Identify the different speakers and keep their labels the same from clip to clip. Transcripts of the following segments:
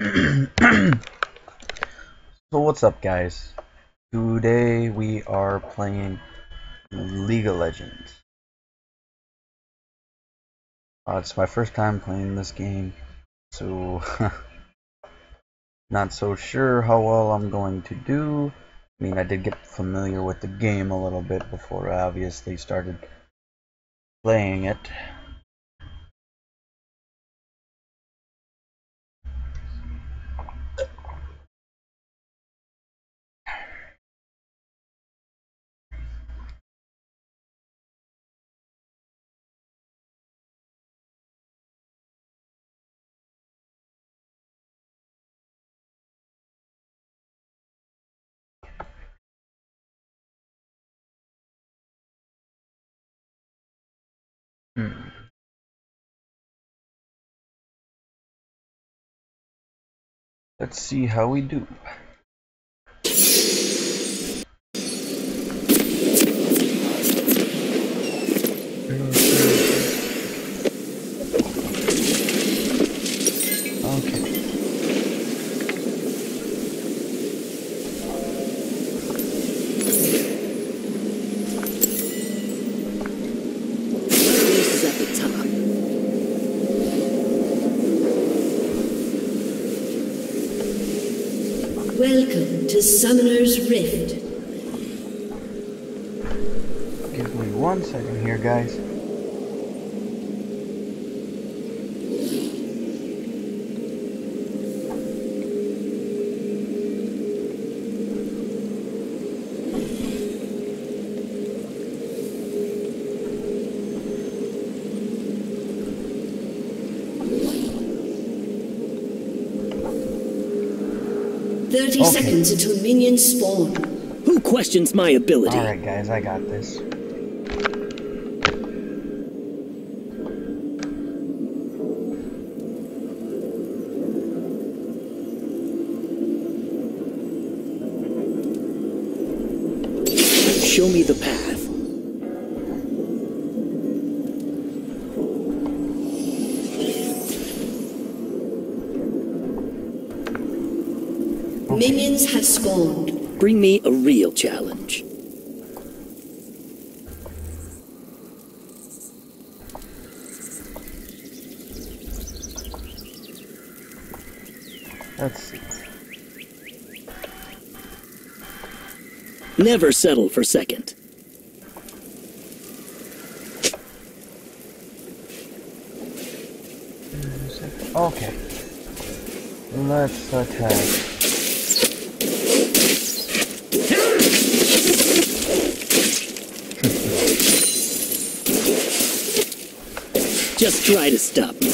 Speaker 1: so what's up guys? Today we are playing League of Legends. Uh, it's my first time playing this game, so not so sure how well I'm going to do. I mean, I did get familiar with the game a little bit before I obviously started playing it. Let's see how we do. Okay.
Speaker 2: This is at the top.
Speaker 3: Welcome 30
Speaker 1: okay.
Speaker 3: seconds until minions spawn.
Speaker 2: Who questions my ability?
Speaker 1: Alright guys, I got this.
Speaker 2: Challenge.
Speaker 1: Let's see.
Speaker 2: Never settle for second.
Speaker 1: Okay. Let's attack.
Speaker 2: Just try to stop me.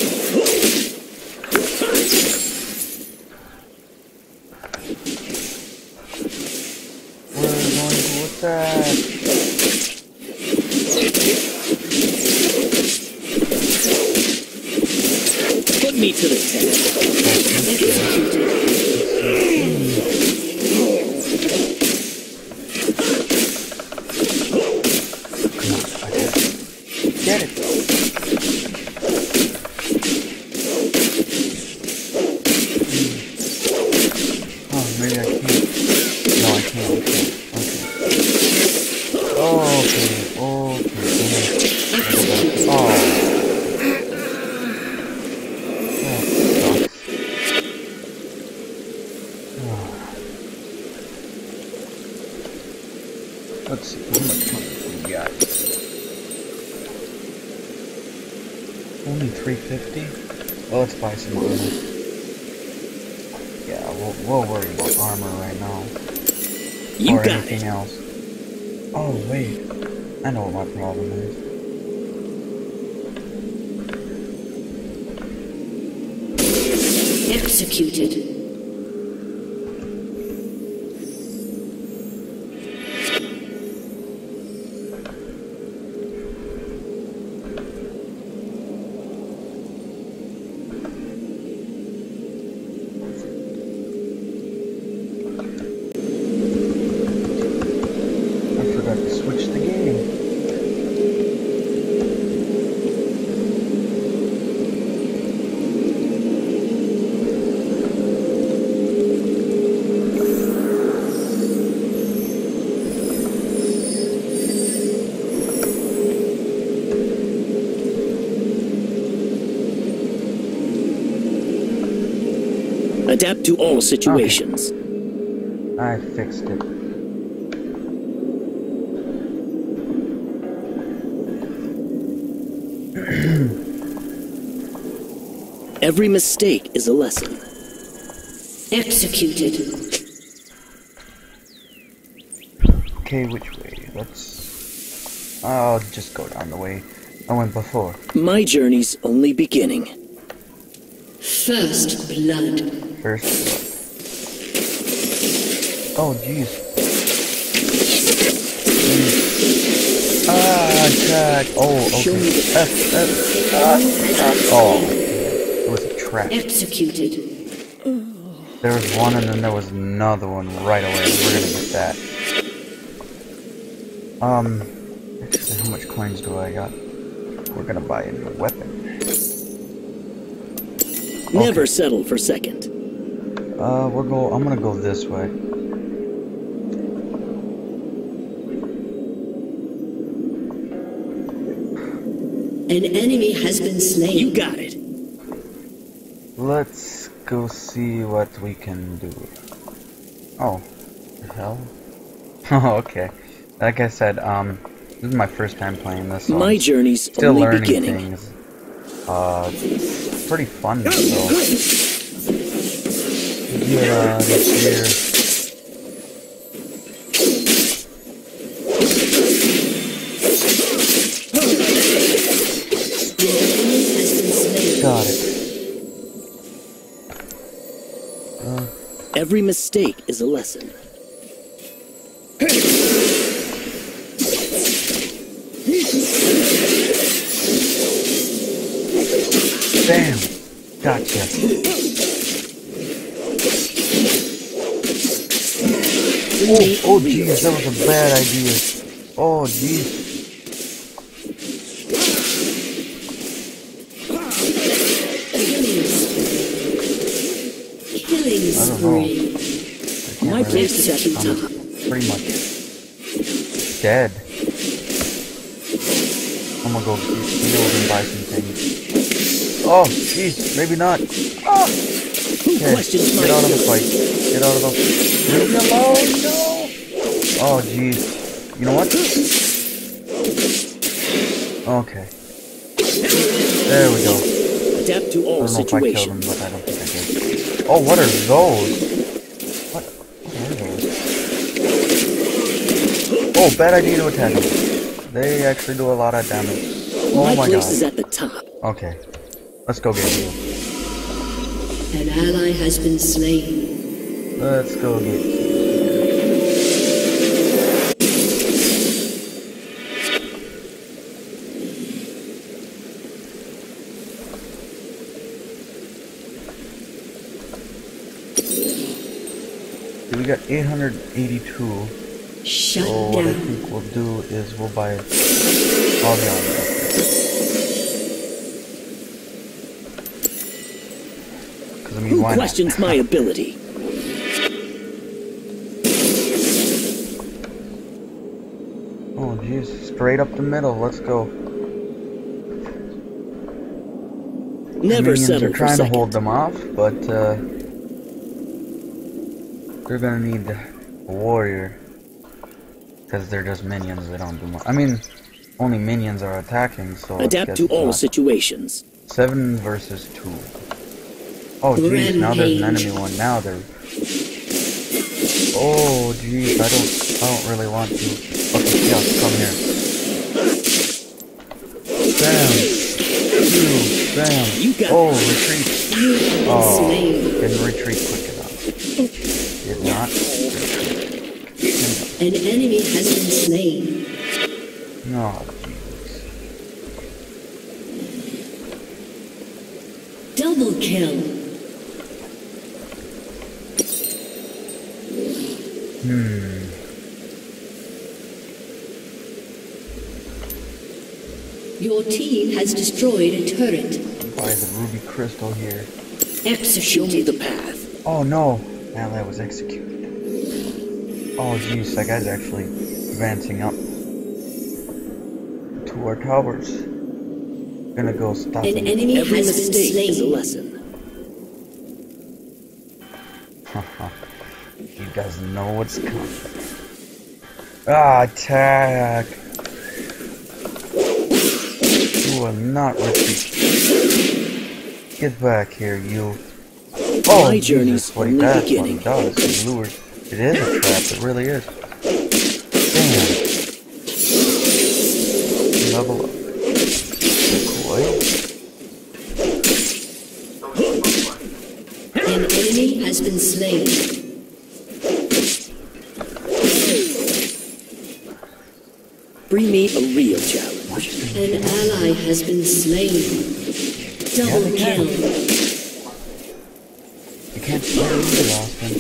Speaker 2: Adapt to all situations.
Speaker 1: I fixed it.
Speaker 2: Every mistake is a lesson.
Speaker 3: Executed.
Speaker 1: Okay, which way? Let's. I'll just go down the way I went before.
Speaker 2: My journey's only beginning.
Speaker 3: First blood.
Speaker 1: First. Oh, jeez. Jeez. Ah, attack. Oh, okay.
Speaker 2: the-
Speaker 1: F, F. Ah. Oh, it was a trap.
Speaker 3: Executed.
Speaker 1: There was one and then there was another one right away. We're gonna get that. Um, actually, how much coins do I got? We're gonna buy a new weapon.
Speaker 2: Never settle for second.
Speaker 1: Uh, we're go. I'm gonna go this way.
Speaker 3: An enemy has been slain.
Speaker 2: You got it.
Speaker 1: Let's go see what we can do. Oh, the hell? Oh, okay. Like I said, um, this is my first time playing this. So
Speaker 2: My journey's
Speaker 1: still
Speaker 2: only
Speaker 1: learning
Speaker 2: beginning.
Speaker 1: things. Uh, pretty fun though. Get Got it.
Speaker 2: Every mistake is a lesson.
Speaker 1: Bam! Gotcha. Oh, oh, jeez, that was a bad oh, idea. Oh, jeez.
Speaker 3: Killing
Speaker 1: I don't know.
Speaker 3: spree.
Speaker 1: I can't
Speaker 2: My
Speaker 1: really-
Speaker 2: place is at the
Speaker 1: I'm
Speaker 2: top.
Speaker 1: pretty much dead. I'm gonna go get healed and buy some things. Oh, jeez, maybe not. Okay, get out of the fight. Get out of the. Leave me alone, no. Oh, jeez. You know what? Okay. There we go.
Speaker 2: Adapt to
Speaker 1: I
Speaker 2: all
Speaker 1: don't know if I killed him,
Speaker 2: situations.
Speaker 1: but I don't think I did. Oh, what are those? What? What are those? Oh, bad idea to attack them. They actually do a lot of damage. Oh
Speaker 2: my
Speaker 1: my
Speaker 2: place is at the top.
Speaker 1: Okay. Let's go get healed.
Speaker 3: An ally has been slain.
Speaker 1: Let's go get We got 882.
Speaker 3: Shut
Speaker 1: So what I think we'll do is we'll buy all the armor. Because I mean,
Speaker 2: Who
Speaker 1: why
Speaker 2: questions
Speaker 1: not?
Speaker 2: my ability?
Speaker 1: Oh jeez, straight up the middle. Let's go.
Speaker 2: Never
Speaker 1: Minions
Speaker 2: settle
Speaker 1: are
Speaker 2: for
Speaker 1: trying to
Speaker 2: second.
Speaker 1: hold them off, but uh, they're gonna need a warrior because they're just minions. They don't do much. I mean, only minions are attacking, so
Speaker 2: Adapt to all
Speaker 1: not.
Speaker 2: situations.
Speaker 1: Seven versus two. Oh jeez, now there's an enemy one. Now they're. Oh jeez, I don't, I don't really want to. Okay, yeah, come here. Bam. Two. Bam.
Speaker 2: You got
Speaker 1: Oh, retreat.
Speaker 3: You
Speaker 1: Oh, didn't retreat quick enough. Did not retreat.
Speaker 3: An enemy has been slain.
Speaker 1: No,
Speaker 3: Double kill.
Speaker 1: Hmm.
Speaker 3: Your team has destroyed a turret.
Speaker 1: Buy the ruby crystal here.
Speaker 2: Show me the path.
Speaker 1: Oh no, ally was executed. Oh jeez, that guy's actually advancing up to our towers. Gonna go stop
Speaker 3: An
Speaker 1: him.
Speaker 3: enemy
Speaker 2: Every
Speaker 3: has been
Speaker 2: mistake is a
Speaker 3: slain.
Speaker 1: Doesn't know what's coming. Ah, attack! You will not retreat. Get back here, you. Oh,
Speaker 2: My
Speaker 1: Jesus,
Speaker 2: journey's only
Speaker 1: does,
Speaker 2: beginning.
Speaker 1: What he does, he lures. It is a trap, it really is. Damn. Level up. Boy.
Speaker 3: An enemy has been slain.
Speaker 2: Bring me a real challenge.
Speaker 3: An ally has been slain. Double
Speaker 1: they can.
Speaker 3: kill.
Speaker 1: I can't play really often.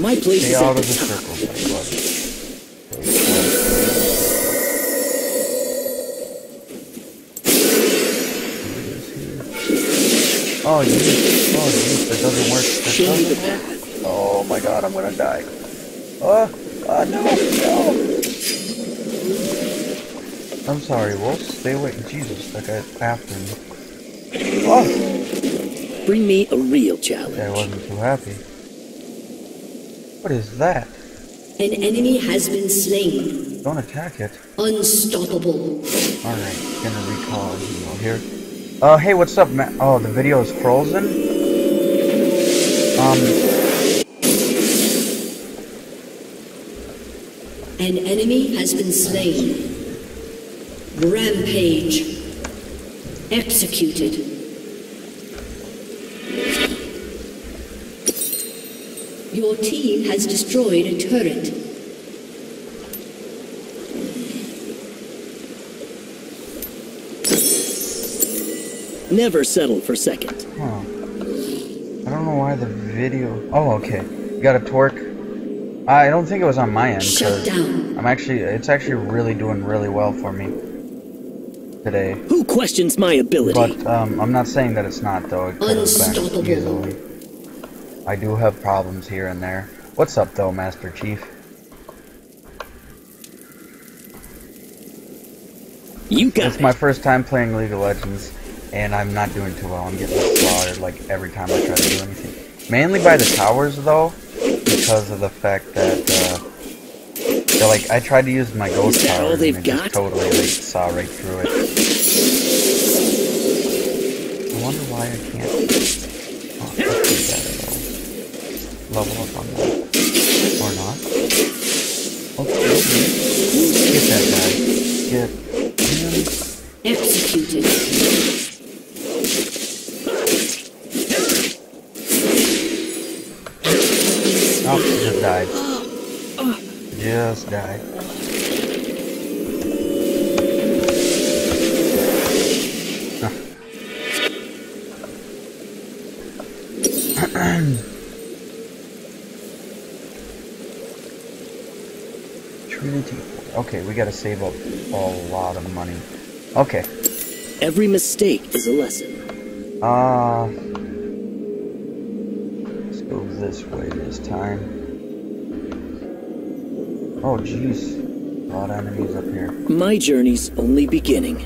Speaker 2: My place
Speaker 1: Stay
Speaker 2: is
Speaker 1: out of
Speaker 2: the
Speaker 1: the
Speaker 2: top.
Speaker 1: circle. Oh, jeez. Oh, jeez. That doesn't work.
Speaker 2: Show me the path.
Speaker 1: God, I'm gonna die. Oh, oh no, no. I'm sorry, Wolf. Stay away. Jesus, that guy's after me. Oh,
Speaker 2: Bring me a real challenge.
Speaker 1: I wasn't too happy. What is that?
Speaker 3: An enemy has been slain.
Speaker 1: Don't attack it.
Speaker 3: Unstoppable.
Speaker 1: Alright, gonna recall hero here. Uh, hey, what's up, man? Oh, the video is frozen? Um,
Speaker 3: An enemy has been slain. Rampage. Executed. Your team has destroyed a turret.
Speaker 2: Never settle for second.
Speaker 1: huh. I don't know why the video... Oh, okay. You got a torque? I don't think it was on my end,
Speaker 3: Shut down.
Speaker 1: I'm actually... It's actually really doing really well for me today.
Speaker 2: Who questions my ability?
Speaker 1: But, um, I'm not saying that it's not, though. It could have been
Speaker 3: Unstoppable.
Speaker 1: easily. I do have problems here and there. What's up, though, Master Chief?
Speaker 2: you got
Speaker 1: It's
Speaker 2: it.
Speaker 1: my first time playing League of Legends, and I'm not doing too well. I'm getting slaughtered like every time I try to do anything. Mainly by the towers, though, because of the fact that uh, like I tried to use my ghost
Speaker 2: power
Speaker 1: and
Speaker 2: they've
Speaker 1: it just
Speaker 2: got?
Speaker 1: totally like saw right through it. I wonder why I can't. Oh, do that at all. Level up on that, or not? Okay, get that guy. Get him.
Speaker 3: Executed.
Speaker 1: Oh, just died. Just died. Trinity. Okay, we gotta save up a lot of money. Okay.
Speaker 2: Every mistake is a lesson.
Speaker 1: Uh, let's go this way this time. Oh, jeez. A lot of enemies up here.
Speaker 2: My journey's only beginning.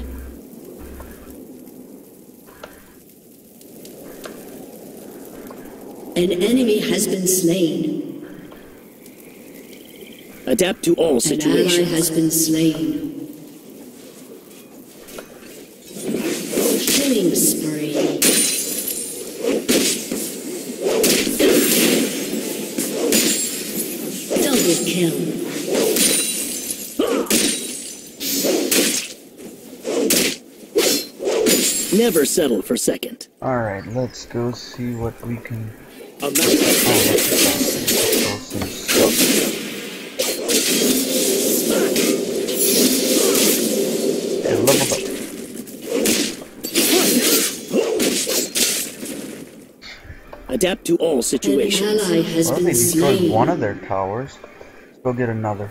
Speaker 3: An enemy has been slain.
Speaker 2: Adapt to all
Speaker 3: An ally has been slain. Killing spree. Double kill.
Speaker 2: Never settle for second.
Speaker 1: Alright, let's go see what we can. Oh, look at that. Let's go some stuff. It leveled up.
Speaker 2: Adapt to all
Speaker 3: An
Speaker 2: situations.
Speaker 3: ally has
Speaker 1: Well, they destroyed one of their towers. Let's go get another.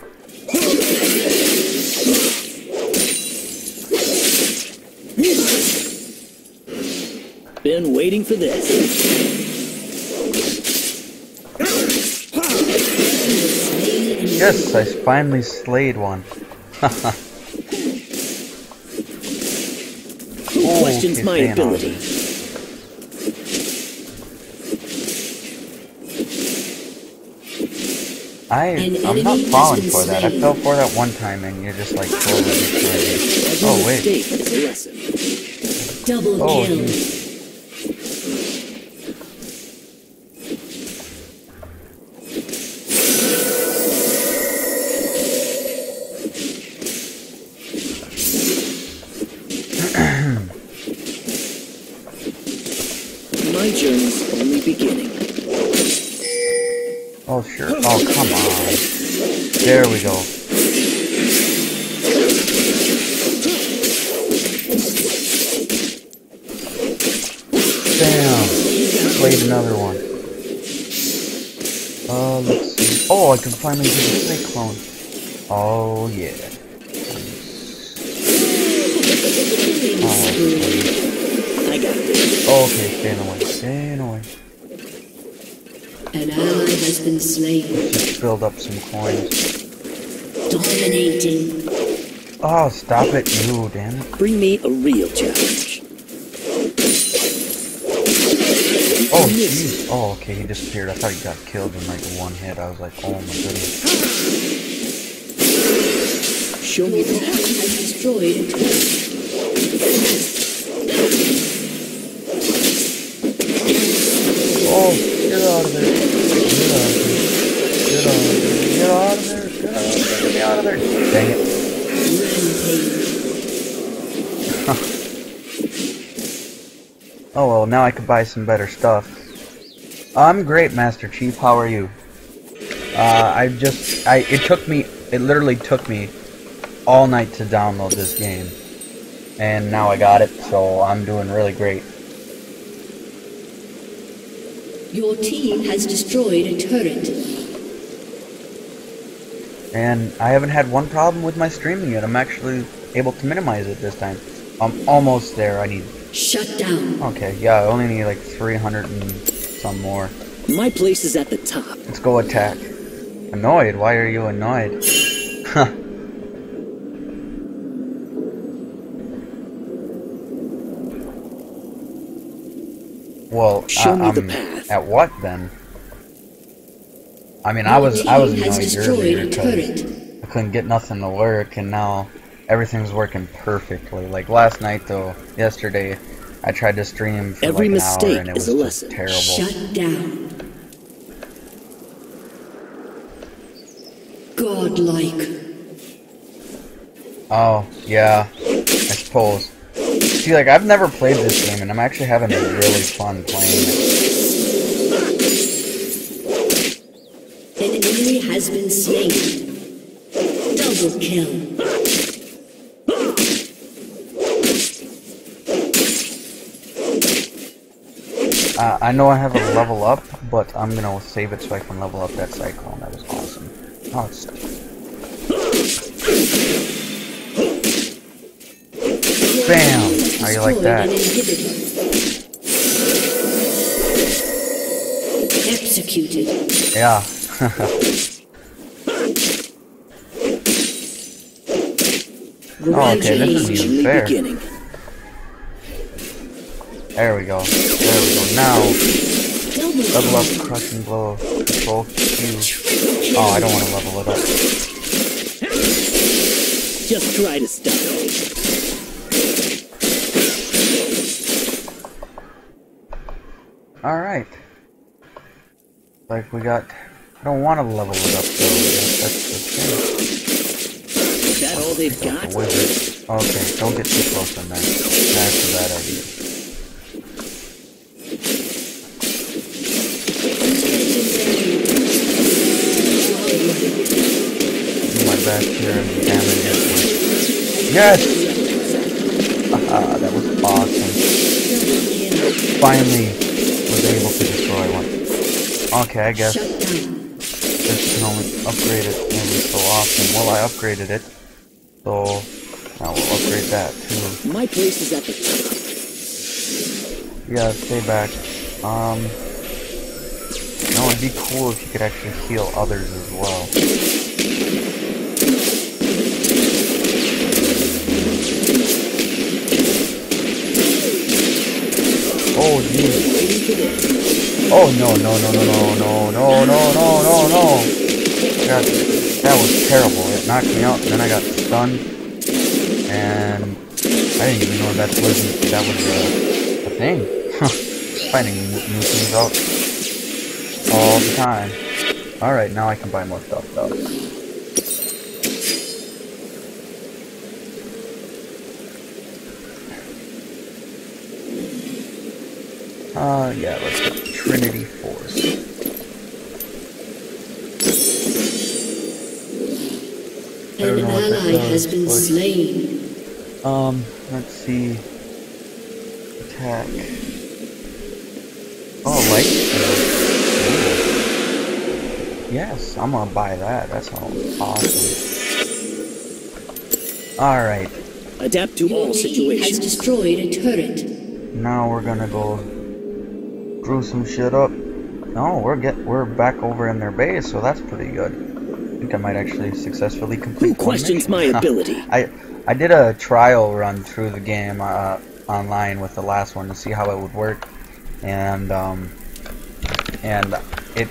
Speaker 2: Been waiting for this.
Speaker 1: Yes, I finally slayed one. Who Oh,
Speaker 2: questions my ability.
Speaker 1: I, I'm not falling for that. I fell for that one time and you're just like totally destroying Oh wait.
Speaker 2: mistake is a lesson.
Speaker 3: Double
Speaker 1: Oh,
Speaker 3: kill.
Speaker 1: geez.
Speaker 2: My journey's only beginning.
Speaker 1: Oh sure. Oh come on. There we go. Bam. Played another one. Uh, let's see. Oh, I can finally get a snake clone. Oh yeah. Oh, please.
Speaker 2: I got this.
Speaker 1: Okay, staying away. Staying away.
Speaker 3: An ally has been slain.
Speaker 1: Just build up some coins.
Speaker 3: Dominating.
Speaker 1: Oh, stop it, you, damn it.
Speaker 2: Bring me a real challenge.
Speaker 1: Oh, jeez. Oh, okay, he disappeared. I thought he got killed in like one hit. I was like, oh my goodness.
Speaker 2: Show me the
Speaker 3: destroyed.
Speaker 1: Oh, get out of there. Get out of there. Get out of there. Of there. Get me out of there. Dang it. Oh well, now I could buy some better stuff. I'm great, Master Chief. How are you? Uh, I just, I, it took me, it literally took me all night to download this game. And now I got it, so I'm doing really great.
Speaker 3: Your team has destroyed a turret.
Speaker 1: And I haven't had one problem with my streaming yet. I'm actually able to minimize it this time. I'm almost there. I need,
Speaker 3: Shut down.
Speaker 1: okay, yeah, I only need like 300 and some more.
Speaker 2: My place is at the top.
Speaker 1: Let's go attack. Annoyed? Why are you annoyed? Huh. well,
Speaker 2: Show
Speaker 1: I,
Speaker 2: me the
Speaker 1: I'm-
Speaker 2: path.
Speaker 1: At what then? I mean, I was I was annoyed earlier
Speaker 3: a
Speaker 1: 'cause
Speaker 3: turret.
Speaker 1: I couldn't get nothing to work, and now everything's working perfectly. Like last night, though, yesterday, I tried to stream for
Speaker 2: Every
Speaker 1: like an
Speaker 2: mistake
Speaker 1: hour, and it
Speaker 2: is
Speaker 1: was
Speaker 2: a lesson.
Speaker 1: terrible.
Speaker 3: Shut down. Godlike.
Speaker 1: Oh, yeah, I suppose. See, like, I've never played this game, and I'm actually having really fun playing it.
Speaker 3: An enemy has been slain. Double kill.
Speaker 1: Uh, I know I have a level up, but I'm gonna save it so I can level up that Cyclone. That was awesome. Oh, it's... Bam! How you like that?
Speaker 3: Executed.
Speaker 1: Yeah. Oh, okay, this isn't even fair.
Speaker 2: beginning.
Speaker 1: There we go. There we go. Now, level up, crushing blow, control Q. Oh, I don't want to level it up.
Speaker 2: Just try to stop it.
Speaker 1: Alright. Like, we got... I don't want to level it up, though. That's the thing.
Speaker 2: Is that all they've got?
Speaker 1: Wizard. Okay, don't get too close on that. That's a bad idea. Do my best here and damage it. Yes! Haha, that was awesome. Finally was able to destroy one. Okay, I guess only upgrade it every so often. Well, I upgraded it, so now we'll upgrade that too.
Speaker 2: My place is at the.
Speaker 1: Yeah, stay back. Um, you know, it'd be cool if you could actually heal others as well. Oh, jeez. Oh, no, no, no, no, no, no, no, no, no, no, no. God, that was terrible. It knocked me out, then I got stunned, and I didn't even know that was that was a, a thing. Finding new things out all the time. All right, now I can buy more stuff though. Uh, yeah, let's go. Trinity Force. I don't
Speaker 3: An
Speaker 1: know what that
Speaker 3: ally
Speaker 1: does,
Speaker 3: has been
Speaker 1: but-
Speaker 3: slain.
Speaker 1: Um, let's see. Attack. Oh, light speed. Yes, I'm gonna buy that. That sounds awesome. Alright,
Speaker 2: Adapt to
Speaker 3: Your
Speaker 2: all
Speaker 3: team has
Speaker 2: situations.
Speaker 3: destroyed a turret.
Speaker 1: now we're gonna go screw some shit up. No, we're get we're back over in their base, so that's pretty good. I think I might actually successfully complete.
Speaker 2: Who questions my ability?
Speaker 1: I I did a trial run through the game uh, online with the last one to see how it would work, and um, and it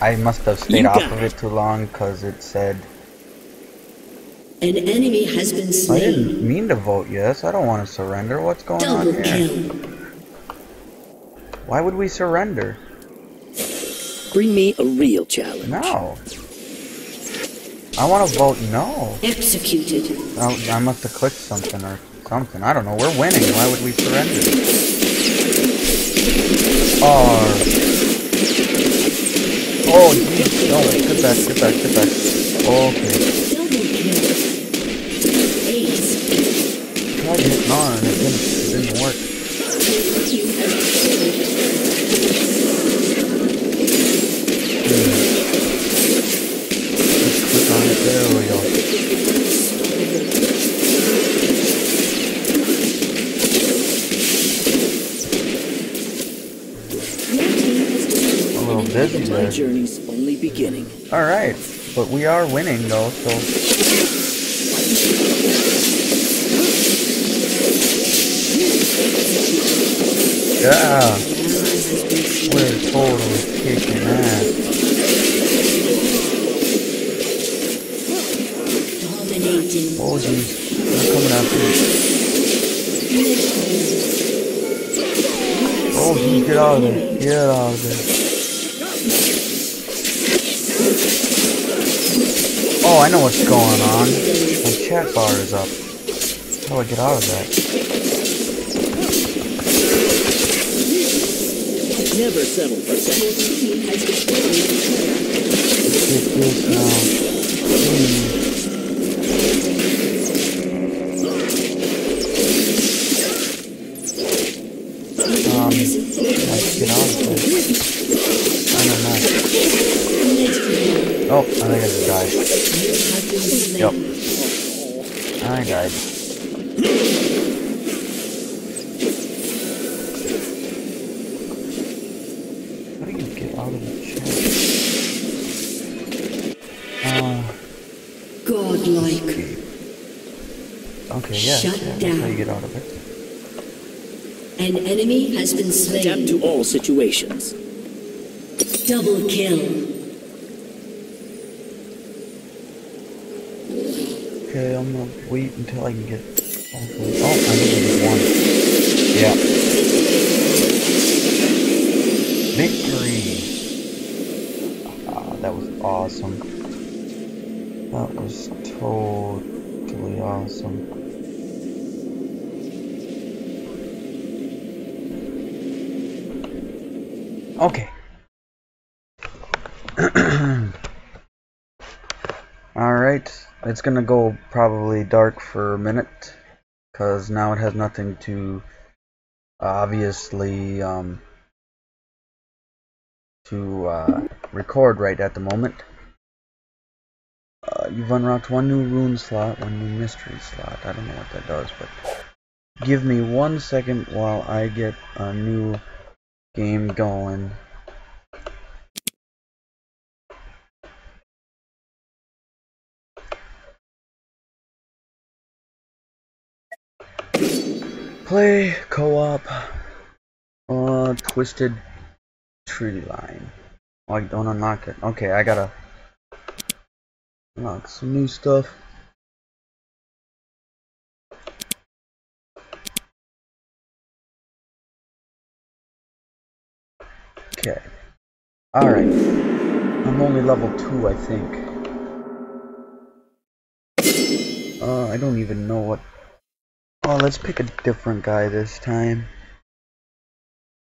Speaker 1: I must have stayed off
Speaker 2: got
Speaker 1: of it too long because it said
Speaker 3: An enemy has been slain.
Speaker 1: I didn't mean to vote yes. I don't want to surrender. What's going on
Speaker 3: Double
Speaker 1: here?
Speaker 3: kill.
Speaker 1: Why would we surrender?
Speaker 2: Bring me a real challenge.
Speaker 1: No. I want to vote no.
Speaker 3: Executed.
Speaker 1: I, I must have clicked something or something. I don't know. We're winning. Why would we surrender? Oh. Oh, geez. No, get back, get back, get back. Okay.
Speaker 3: Double kill. Ace.
Speaker 1: Tried hitting on and it didn't, it didn't work.
Speaker 3: Your team has destroyed.
Speaker 1: Let's click on it. There we go.
Speaker 3: Your team has destroyed.
Speaker 1: A little busy
Speaker 2: My
Speaker 1: there.
Speaker 2: journey's only beginning.
Speaker 1: Alright. But we are winning though, so. Yeah. We're totally kicking ass. Oh jeez. They're coming after me. Oh jeez, get out of there. Get out of there. Oh, I know what's going on. My chat bar is up. How do I get out of that?
Speaker 2: Never settle for second.
Speaker 3: Your team has destroyed a.
Speaker 1: Get this now. Please. Uh, hmm. Oh, I think I just died.
Speaker 3: Yep. have been slain.
Speaker 1: I died. How do you get out of the chat? Uh,
Speaker 3: Godlike.
Speaker 1: escape. Okay, yeah,
Speaker 3: Shut
Speaker 1: yeah, that's how
Speaker 3: down.
Speaker 1: you get out of it.
Speaker 3: An enemy has been slain.
Speaker 2: Adapt
Speaker 3: slain.
Speaker 2: to all situations.
Speaker 3: Double kill.
Speaker 1: Okay, I'm gonna wait until I can get. Oh, I need one. Yeah. Victory! Ah, that was awesome. That was totally awesome. Okay. Alright, it's gonna go probably dark for a minute, because now it has nothing to obviously um, to uh, record right at the moment. Uh, you've unlocked one new rune slot, one new mystery slot. I don't know what that does, but give me one second while I get a new game going. Play co-op. Uh, Twisted Treeline. Oh, I don't unlock it. Okay, I gotta unlock some new stuff. Okay. Alright. I'm only level 2, I think. Uh, I don't even know what... Oh, let's pick a different guy this time.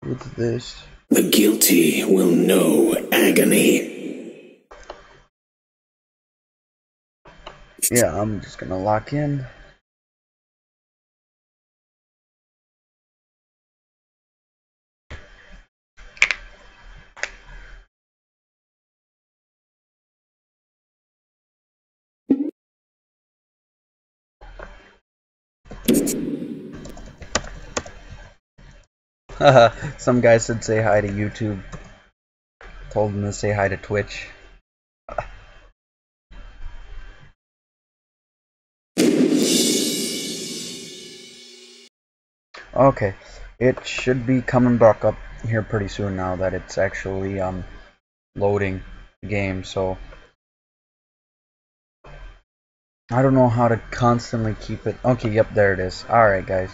Speaker 1: What's this?
Speaker 2: The guilty will know agony.
Speaker 1: Yeah, I'm just gonna lock in. Some guy said say hi to YouTube. Told him to say hi to Twitch. Okay, it should be coming back up here pretty soon now that it's actually um loading the game. So I don't know how to constantly keep it. Okay, yep, there it is. All right, guys.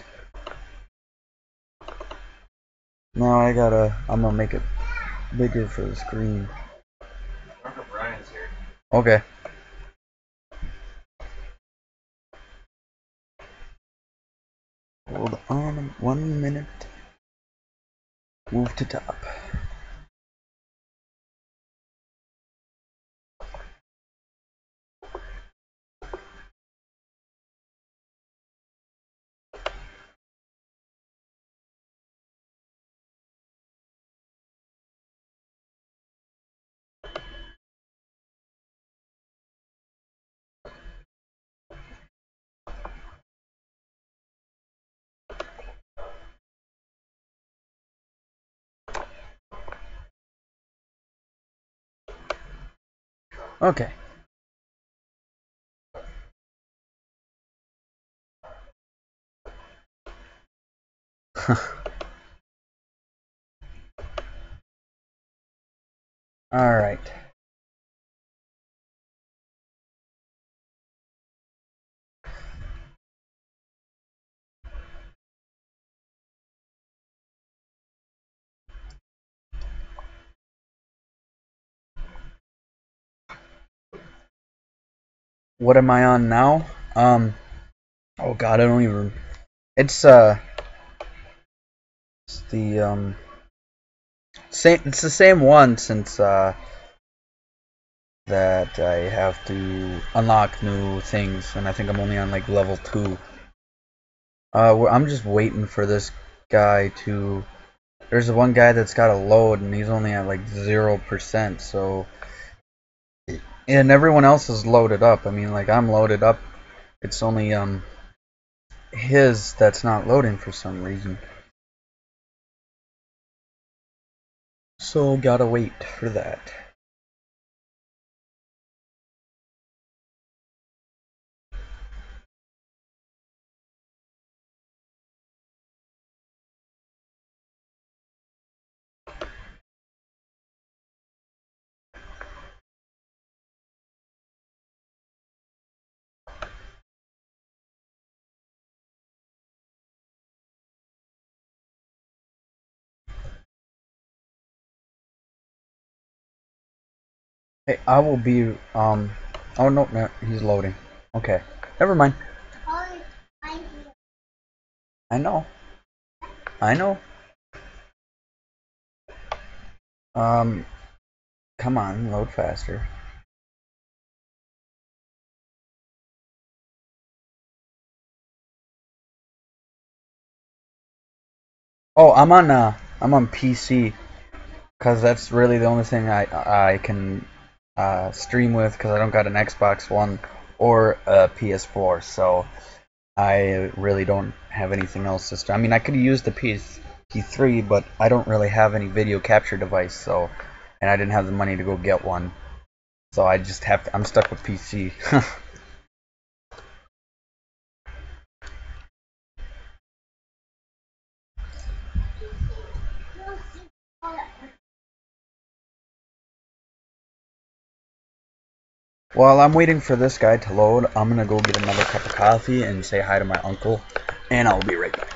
Speaker 1: Now I gotta. I'm gonna make it bigger for the screen.
Speaker 4: Here.
Speaker 1: Okay. Hold on one minute. Move to top. Okay. All right. What am I on now? Um. Oh God, I don't even. It's uh. It's the um. Same. It's the same one since uh. That I have to unlock new things, and I think I'm only on like level two. Uh, I'm just waiting for this guy to. There's one guy that's got a load, and he's only at like zero percent. So, and everyone else is loaded up. I mean, like I'm loaded up. It's only um his that's not loading for some reason. So gotta wait for that. Hey, I will be um. Oh no, no, he's loading. Okay, never mind. I know. I know. Um, come on, load faster. Oh, I'm on uh, I'm on PC, cause that's really the only thing I I can uh, stream with, cause I don't got an Xbox One or a PS4, so I really don't have anything else to stream. I mean, I could use the PS P3, but I don't really have any video capture device, so and I didn't have the money to go get one, so I just have to. I'm stuck with PC. While I'm waiting for this guy to load, I'm gonna go get another cup of coffee and say hi to my uncle, and I'll be right back.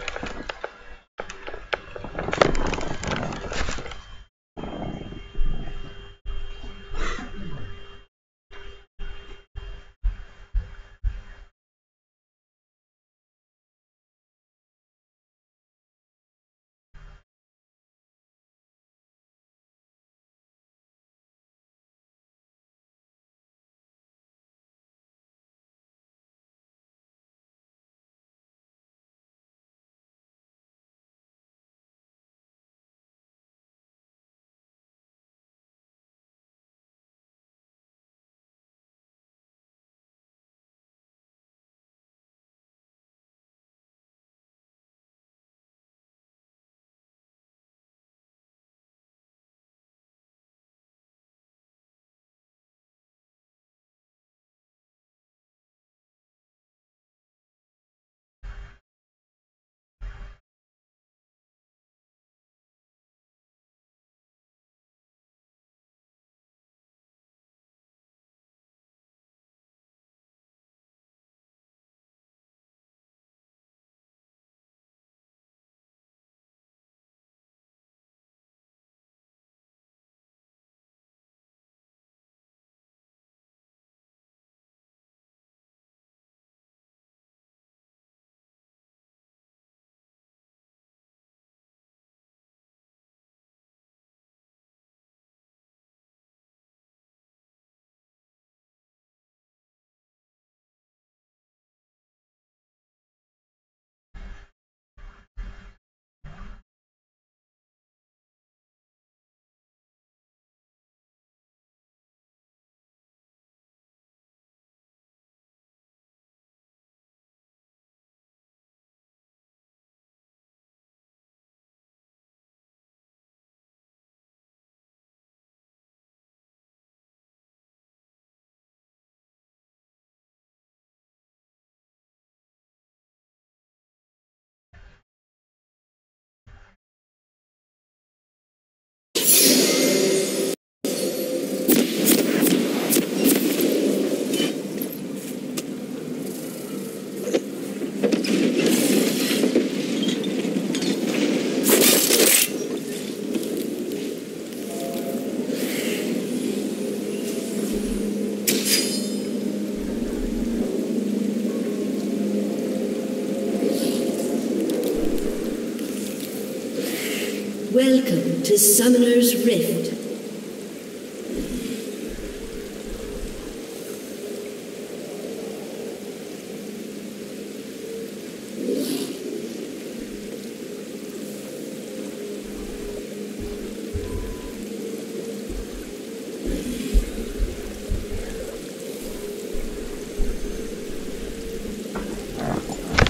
Speaker 3: To Summoner's Rift.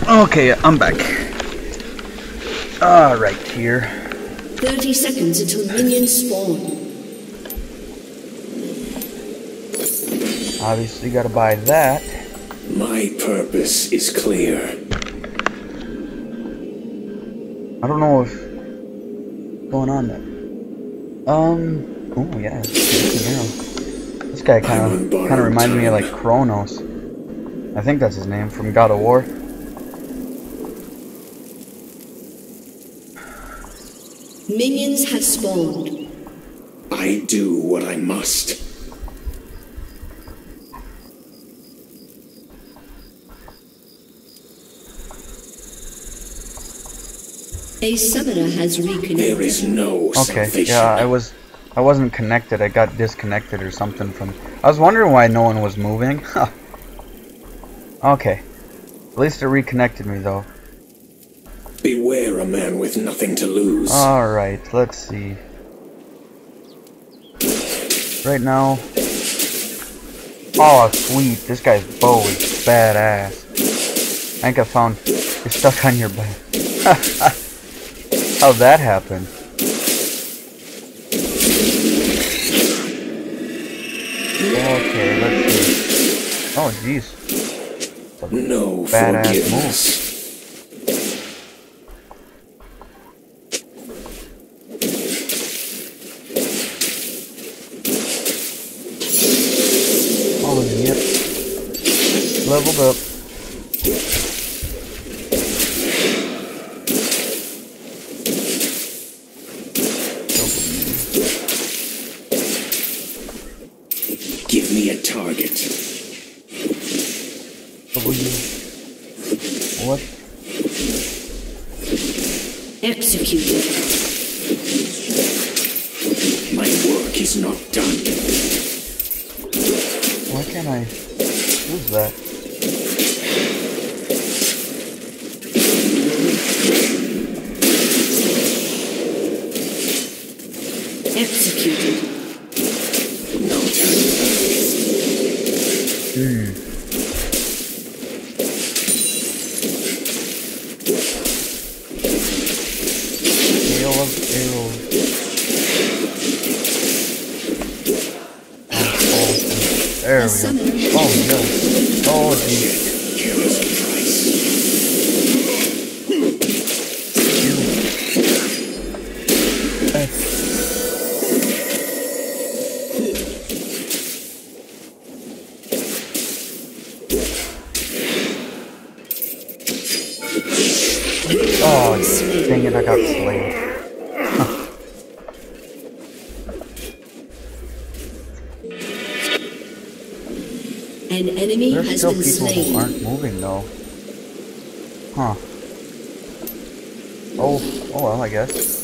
Speaker 1: Okay, I'm back. Alright, here.
Speaker 3: 30 seconds until minions spawn.
Speaker 1: Obviously, gotta buy that.
Speaker 2: My purpose is clear.
Speaker 1: I don't know if what's going on there. Um. Oh yeah. This guy
Speaker 2: kinda
Speaker 1: kind of reminds me of like Kronos. I think that's his name from God of War.
Speaker 3: Minions have spawned.
Speaker 2: I do what I must.
Speaker 3: A summoner has reconnected.
Speaker 2: There is no
Speaker 1: Okay.
Speaker 2: salvation.
Speaker 1: Yeah, I was. I wasn't connected. I got disconnected or something from. I was wondering why no one was moving. Okay. At least it reconnected me though.
Speaker 2: Beware a man with nothing to lose.
Speaker 1: Alright, let's see. Right now. Oh, sweet. This guy's bow is badass. I think I found. You're stuck on your back. How'd that happen? Okay, let's see. Oh, jeez.
Speaker 2: no
Speaker 1: Badass
Speaker 2: forgiveness.
Speaker 1: Leveled up. Still people who aren't moving, though. Huh. Oh, oh well, I guess.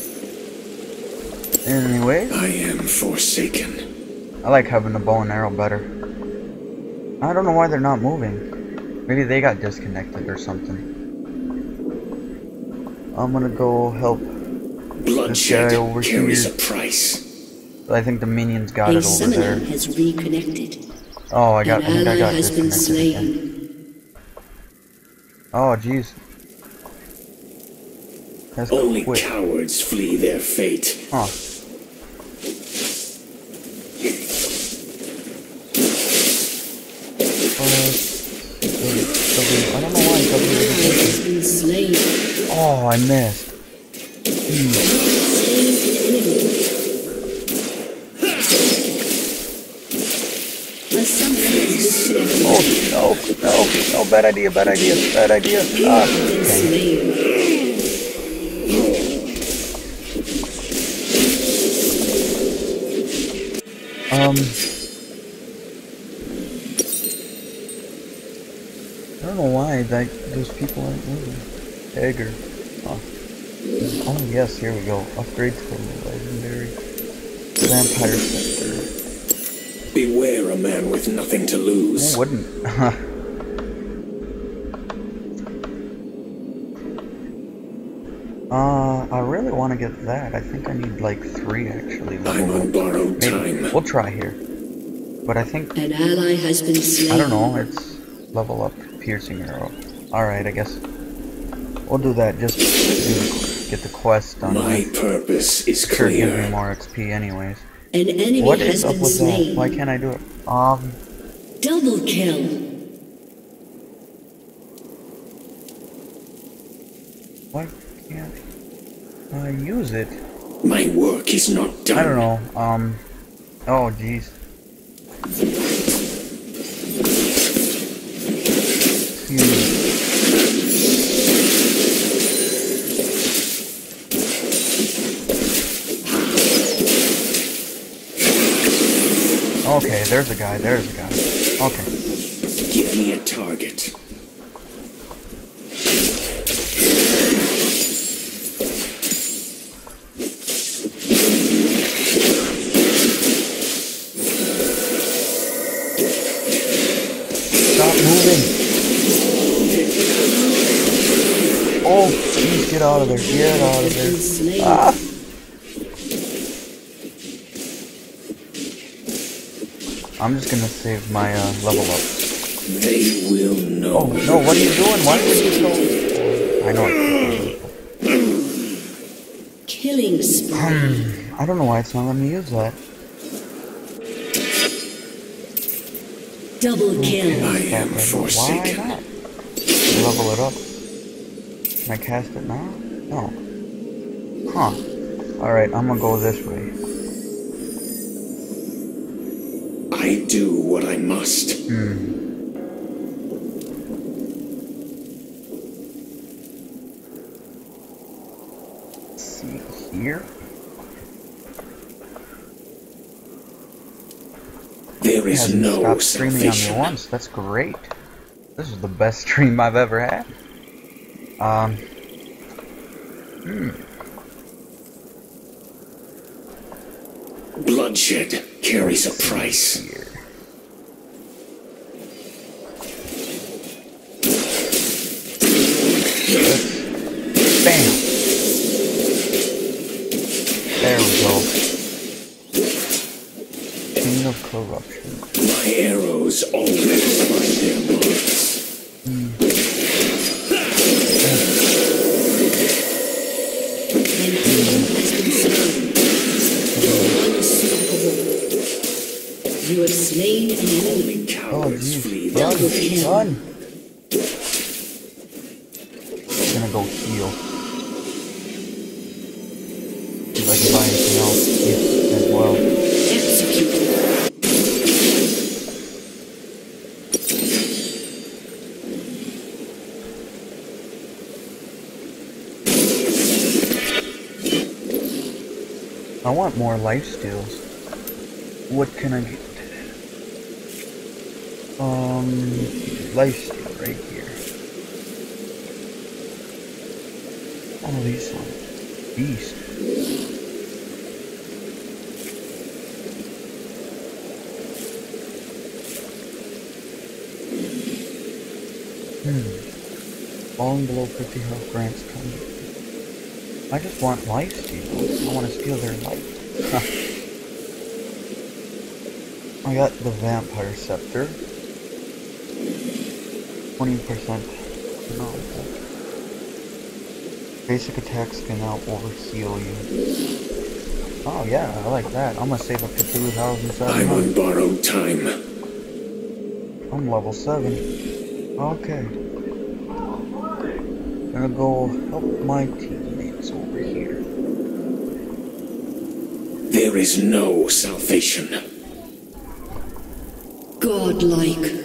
Speaker 1: Anyway,
Speaker 2: I am forsaken.
Speaker 1: I like having the bow and arrow better. I don't know why they're not moving. Maybe they got disconnected or something. I'm gonna go help.
Speaker 2: Bloodshed
Speaker 1: over
Speaker 2: carries
Speaker 1: here.
Speaker 2: a price.
Speaker 1: But I think the minions got
Speaker 3: A
Speaker 1: it over
Speaker 3: summoner
Speaker 1: there.
Speaker 3: has reconnected.
Speaker 1: Oh, I got. I
Speaker 3: An
Speaker 1: think I
Speaker 3: ally
Speaker 1: got
Speaker 3: has been
Speaker 1: disconnected again.
Speaker 3: slain.
Speaker 1: Oh, jeez.
Speaker 2: Only
Speaker 1: quick.
Speaker 2: cowards flee their fate.
Speaker 1: Huh. Uh, W- W- I don't know why
Speaker 3: An
Speaker 1: W
Speaker 3: ally
Speaker 1: is
Speaker 3: has been slain.
Speaker 1: Oh, I missed. Hmm.
Speaker 3: Slain an enemy. A summoner has disconnected.
Speaker 1: Oh, no, no, no, bad idea, bad idea, bad idea. Ah, okay. Um. I don't know why that those people aren't moving. Egger. Oh. oh yes, here we go. Upgrade to legendary vampire scepter.
Speaker 2: Beware a man with nothing to lose.
Speaker 1: Who wouldn't? uh, I really want to get that. I think I need like three actually.
Speaker 2: I'm on borrowed
Speaker 1: Maybe.
Speaker 2: time.
Speaker 1: We'll try here. But I think
Speaker 3: An ally has been slain.
Speaker 1: I don't know. It's level up piercing arrow. All right, I guess we'll do that. Just to do, get the quest done.
Speaker 2: My
Speaker 1: with.
Speaker 2: purpose is
Speaker 1: Sure, give me
Speaker 2: clear.
Speaker 1: more XP anyways.
Speaker 3: An enemy
Speaker 1: What
Speaker 3: has
Speaker 1: is up
Speaker 3: been
Speaker 1: with
Speaker 3: slain.
Speaker 1: that? Why can't I do it? Um,
Speaker 3: Double kill.
Speaker 1: why can't I use it?
Speaker 2: My work is not done.
Speaker 1: I don't know. Um, oh jeez. Hmm. Okay, there's a guy, there's a guy. Okay.
Speaker 2: Give me a target.
Speaker 1: Stop moving. Oh, please get out of there. Get out of there. Ah. I'm just gonna save my uh, level up.
Speaker 2: They will know.
Speaker 1: Oh no! What are you doing? Why would you so? I know. It's
Speaker 3: Killing spree.
Speaker 1: Hmm. I don't know why it's not letting me use that.
Speaker 3: Double kill.
Speaker 2: I am
Speaker 1: level. Why
Speaker 2: forsaken.
Speaker 1: not? Level it up. Can I cast it now? No. Huh. Alright, I'm gonna go this way.
Speaker 2: I do what I must.
Speaker 1: Hmm. See here?
Speaker 2: There is
Speaker 1: no
Speaker 2: no
Speaker 1: stop streaming on me once. That's great. This is the best stream I've ever had. Um.
Speaker 2: Bloodshed carries a price.
Speaker 1: Here. Bam. There we go. King of corruption.
Speaker 2: My arrows always
Speaker 1: Run. gonna go heal. If I can buy anything else yeah, as well. I want more life steals. What can I get? Um, life steal right here. Oh, these ones. Beast. Hmm. Falling below 50 health grants come. I just want life steals. I want to steal their life. I got the vampire scepter. 20% no. Basic attacks can now over heal you. Oh yeah, I like that. I'm gonna save up to
Speaker 2: I'm on borrowed time.
Speaker 1: I'm level 7. Okay. Gonna go help my teammates over here.
Speaker 2: There is no salvation.
Speaker 3: Godlike.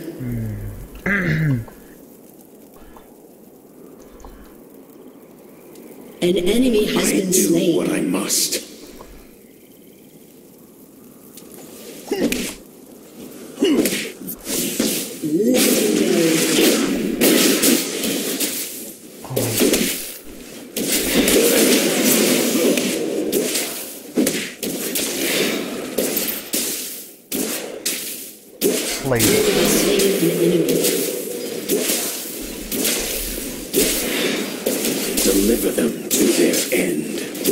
Speaker 3: An enemy has
Speaker 2: I
Speaker 3: been
Speaker 2: do
Speaker 3: slain.
Speaker 2: what I must.
Speaker 1: Slay it.
Speaker 3: Slain an enemy.
Speaker 2: Deliver them to their end.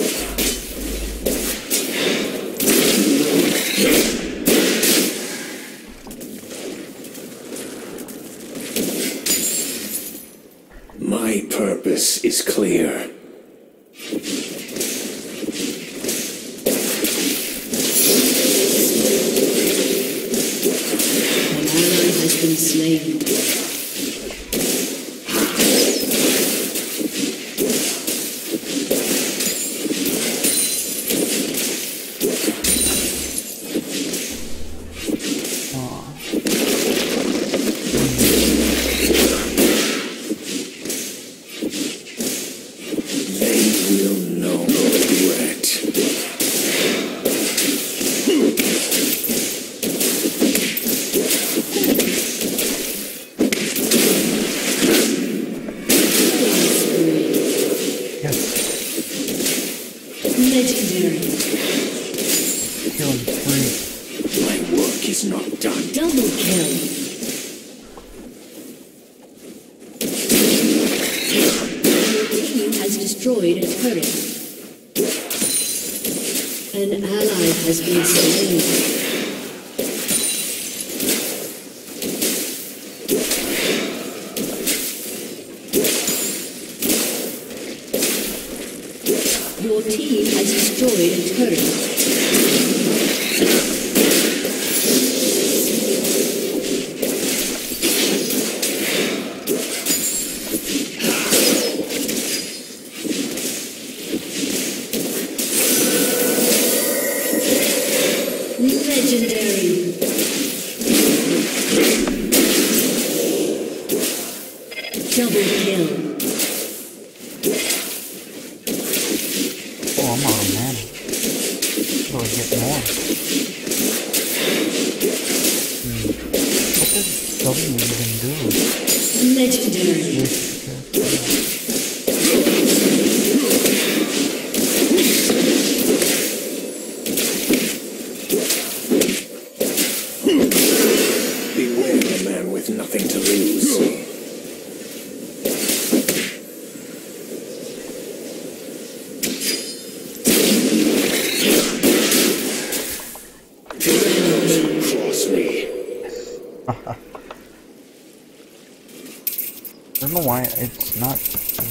Speaker 1: Not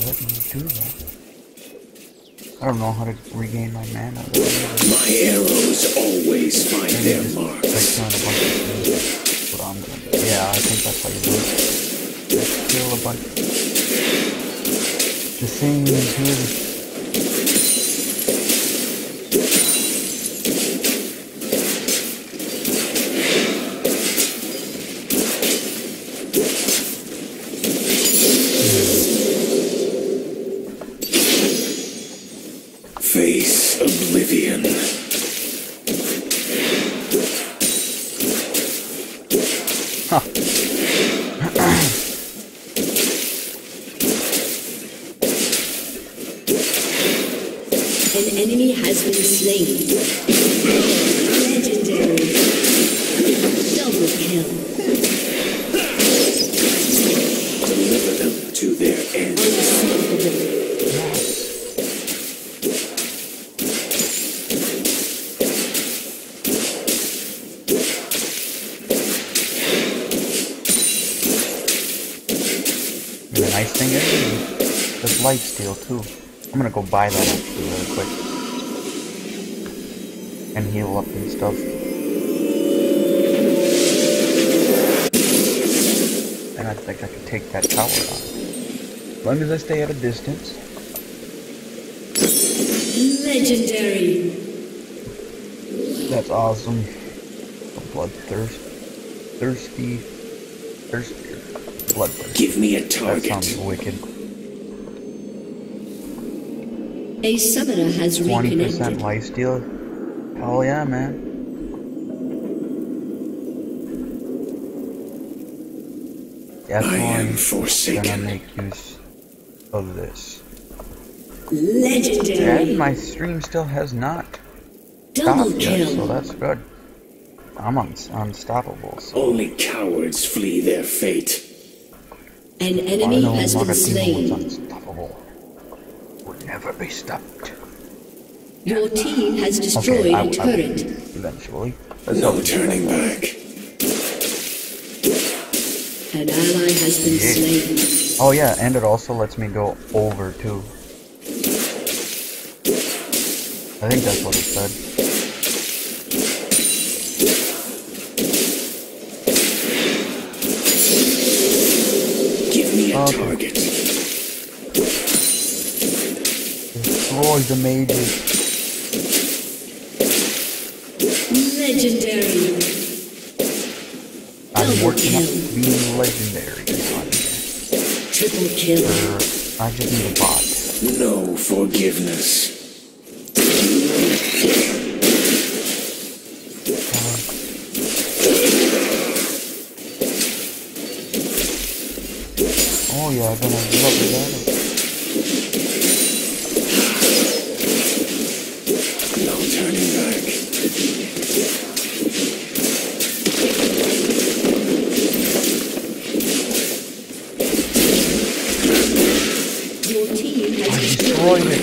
Speaker 1: let me do that. I don't know how to regain my mana.
Speaker 2: My arrows always find their
Speaker 1: just like a bunch of things. That's what I'm gonna do. Yeah, I think that's how you do it. Just kill a bunch. The thing is here.
Speaker 2: Face oblivion.
Speaker 3: An enemy has been slain. Legendary. Double kill.
Speaker 2: Deliver them to their end.
Speaker 3: Unstoppable.
Speaker 1: And the nice thing is, there's too. I'm gonna go buy that actually really quick. And heal up and stuff. And I think I can take that tower on. As long as I stay at a distance.
Speaker 3: Legendary.
Speaker 1: That's awesome. Bloodthirst. Thirsty. Thirstier. Bloodthirst.
Speaker 2: Give me a target.
Speaker 1: That sounds wicked.
Speaker 3: A summoner has
Speaker 1: 20%
Speaker 3: reconnected.
Speaker 1: lifesteal. Hell yeah, man.
Speaker 2: I am
Speaker 1: Definitely gonna make use of this.
Speaker 3: Legendary.
Speaker 1: And my stream still has not
Speaker 3: Double
Speaker 1: stopped yet, so that's good. I'm un unstoppable. So
Speaker 2: Only cowards flee their fate.
Speaker 3: An enemy has been slain.
Speaker 1: Unstoppable. Would never be stopped.
Speaker 3: Your team has destroyed
Speaker 1: Okay, I, I
Speaker 3: a
Speaker 1: will
Speaker 3: turret.
Speaker 1: eventually. Let's
Speaker 2: No turning back.
Speaker 3: An ally has been
Speaker 1: Yeah.
Speaker 3: slain.
Speaker 1: Oh yeah, and it also lets me go over too. I think that's what it said.
Speaker 2: Give me a
Speaker 1: Okay.
Speaker 2: target.
Speaker 1: Destroy the mages.
Speaker 3: Legendary.
Speaker 1: I'm
Speaker 3: Double
Speaker 1: working up
Speaker 3: kill.
Speaker 1: to being legendary. on
Speaker 3: Triple kill.
Speaker 1: here. I just need a bot.
Speaker 2: No forgiveness.
Speaker 1: Uh, oh yeah, I'm gonna love that.
Speaker 2: No turning back.
Speaker 3: Your team has
Speaker 1: I
Speaker 3: destroyed
Speaker 1: destroyed it.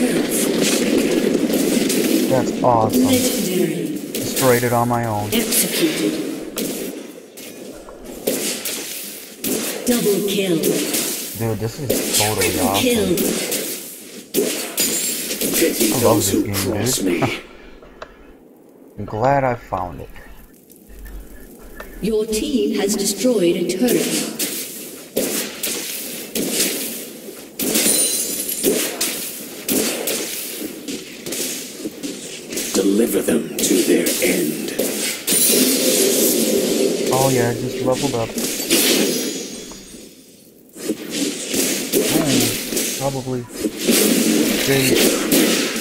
Speaker 1: That's awesome.
Speaker 3: Legendary.
Speaker 1: Destroyed it on my own.
Speaker 3: Executed. Double kill.
Speaker 1: Dude, this is totally
Speaker 3: Triple kill.
Speaker 1: awesome.
Speaker 2: Pity
Speaker 1: I love
Speaker 2: those
Speaker 1: this
Speaker 2: who
Speaker 1: game,
Speaker 2: cross
Speaker 1: dude.
Speaker 2: me.
Speaker 1: I'm glad I found it.
Speaker 3: Your team has destroyed a turret.
Speaker 2: Deliver them to their end.
Speaker 1: Oh yeah, I just leveled up. Oh, probably. They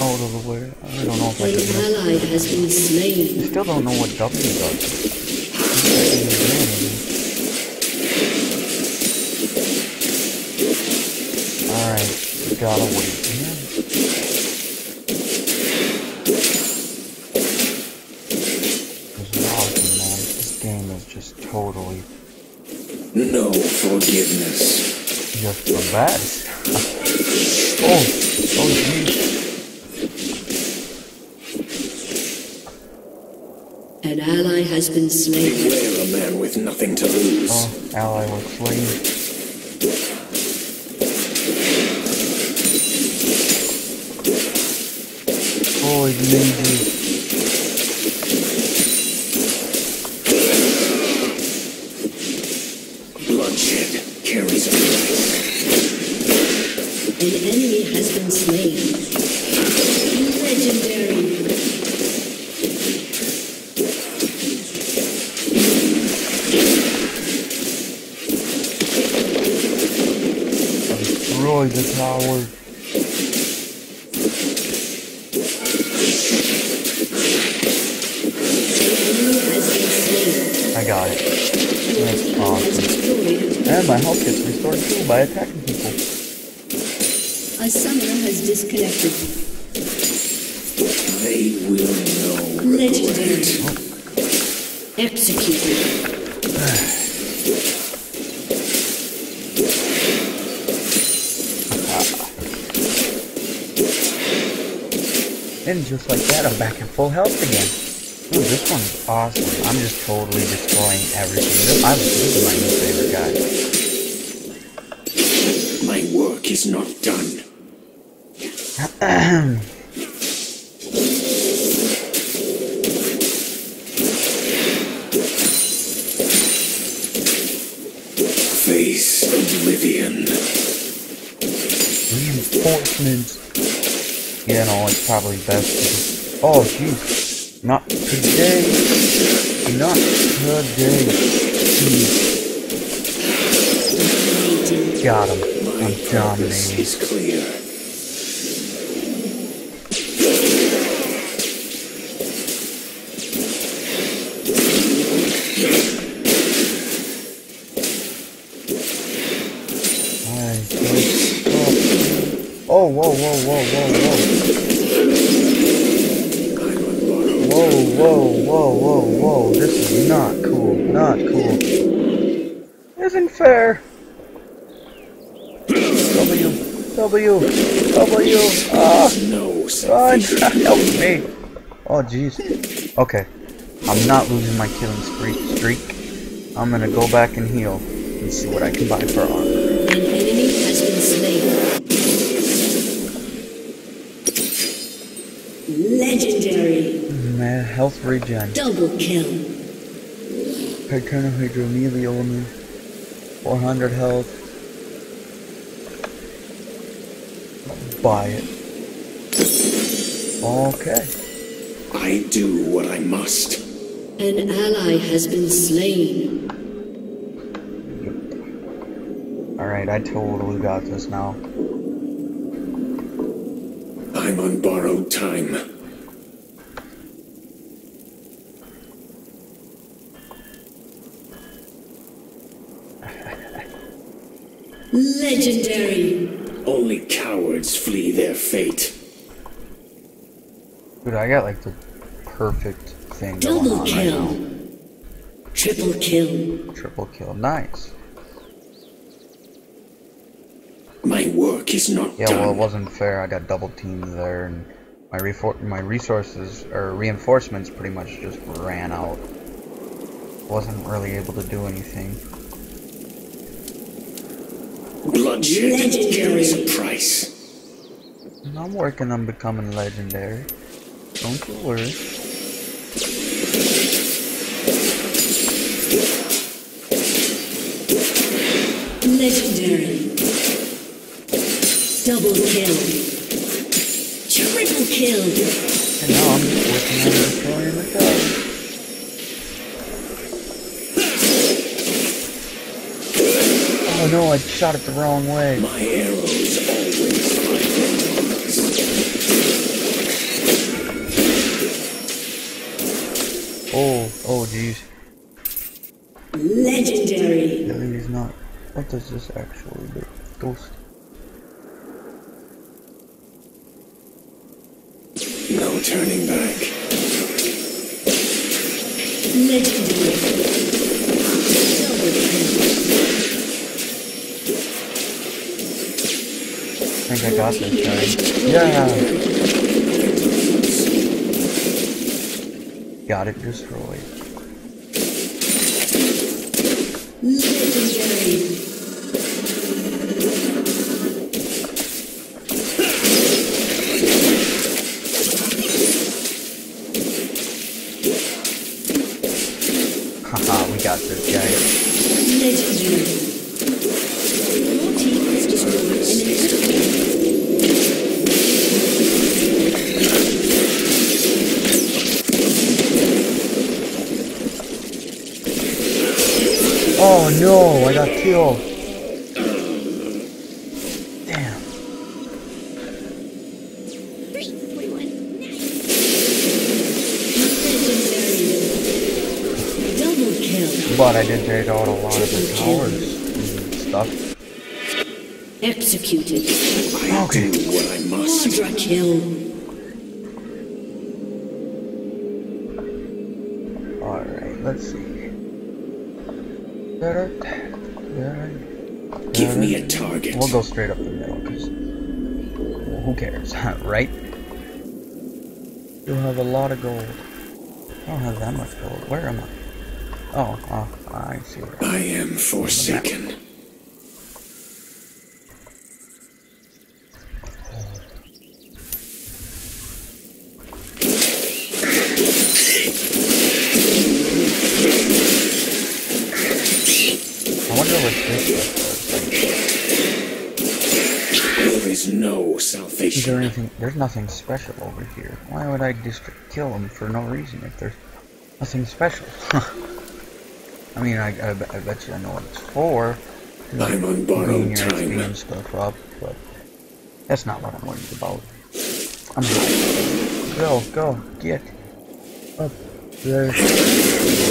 Speaker 1: out of the way. I don't know if I
Speaker 3: An
Speaker 1: can miss.
Speaker 3: ally has been
Speaker 1: I
Speaker 3: slain.
Speaker 1: still don't know what W does. Alright, we gotta wait just the best. oh, oh jeez.
Speaker 3: An ally has been slain.
Speaker 2: Beware a man with nothing to lose.
Speaker 1: Oh, ally was slain. Oh, it made you.
Speaker 2: Bloodshed carries a price.
Speaker 3: An enemy has been slain. Legendary.
Speaker 1: Destroy the tower.
Speaker 3: Enemy has been slain.
Speaker 1: I got it.
Speaker 3: Your
Speaker 1: That's
Speaker 3: team has
Speaker 1: awesome.
Speaker 3: destroyed a
Speaker 1: And my health gets restored too by attacking people.
Speaker 3: A summoner has disconnected.
Speaker 2: They will know.
Speaker 3: Legendary.
Speaker 2: regret.
Speaker 3: Executed.
Speaker 1: And just like that, I'm back at full health again. Ooh, this one's awesome. I'm just totally destroying everything. This, I'm, this is my new favorite guy.
Speaker 2: My work is not done. Face oblivion.
Speaker 1: Reinforcements. Yeah, no, it's probably best. Oh, jeez. Not today. Not today. Jeez. Got him. I'm dominating.
Speaker 2: is clear.
Speaker 1: Oh, whoa, whoa, whoa, whoa, whoa.
Speaker 2: I'm on borrowed
Speaker 1: Whoa, whoa, whoa, whoa. This is not cool. Not cool. Isn't fair. W. W. W. Ah.
Speaker 2: no
Speaker 1: Run. Help me. Oh, jeez. Okay. I'm not losing my killing streak. streak. I'm gonna go back and heal and see what I can buy for armor.
Speaker 3: An enemy has been slain. Legendary.
Speaker 1: Man, health regen.
Speaker 3: Double kill.
Speaker 1: Hydromelia 400 health. Buy it. Okay.
Speaker 2: I do what I must.
Speaker 3: An ally has been slain.
Speaker 1: Alright, I totally got this now.
Speaker 2: I'm on borrowed time.
Speaker 3: Legendary.
Speaker 2: Only cowards flee their fate.
Speaker 1: Dude, I got like the perfect thing going
Speaker 3: Double
Speaker 1: on right
Speaker 3: kill.
Speaker 1: now.
Speaker 3: Triple kill.
Speaker 1: Triple kill. Nice.
Speaker 2: My work is not
Speaker 1: Yeah,
Speaker 2: done.
Speaker 1: well, it wasn't fair. I got double teamed there, and my refor- my resources or reinforcements pretty much just ran out. Wasn't really able to do anything.
Speaker 2: Bloodshed
Speaker 3: Legendary.
Speaker 2: carries a price.
Speaker 1: I'm working on becoming legendary. Don't you worry.
Speaker 3: Legendary. Double kill. Triple kill.
Speaker 1: And now I'm just working on destroying the tower. Oh no, I shot it the wrong way.
Speaker 2: My arrows always find enemies.
Speaker 1: Oh, oh jeez.
Speaker 3: Legendary!
Speaker 1: No, he's not. What does this actually do? Ghost.
Speaker 2: No turning back.
Speaker 3: Legendary.
Speaker 1: I think I got this guy. Yeah! Got it destroyed.
Speaker 3: Legendary.
Speaker 1: Haha, we got this guy.
Speaker 3: Legendary. Your team has destroyed an enemy.
Speaker 1: Oh no, I got killed. Damn.
Speaker 3: Legendary. Double kill.
Speaker 1: But I did take out a lot of the towers and stuff.
Speaker 3: Executed.
Speaker 2: I
Speaker 1: Okay.
Speaker 2: do what I must.
Speaker 3: Kill.
Speaker 1: Alright, let's see.
Speaker 2: Give me a target.
Speaker 1: We'll go straight up the middle, because who cares, right? You have a lot of gold. I don't have that much gold. Where am I? Oh, oh I see I
Speaker 2: am forsaken.
Speaker 1: I wonder what this is.
Speaker 2: There is no
Speaker 1: Is there anything? There's nothing special over here. Why would I just kill him for no reason if there's nothing special? I mean, I, I, bet- I bet you I know what it's for.
Speaker 2: I'm on borrowed time.
Speaker 1: and stuff up, but that's not what I'm worried about. I'm not. Go, go, get up there.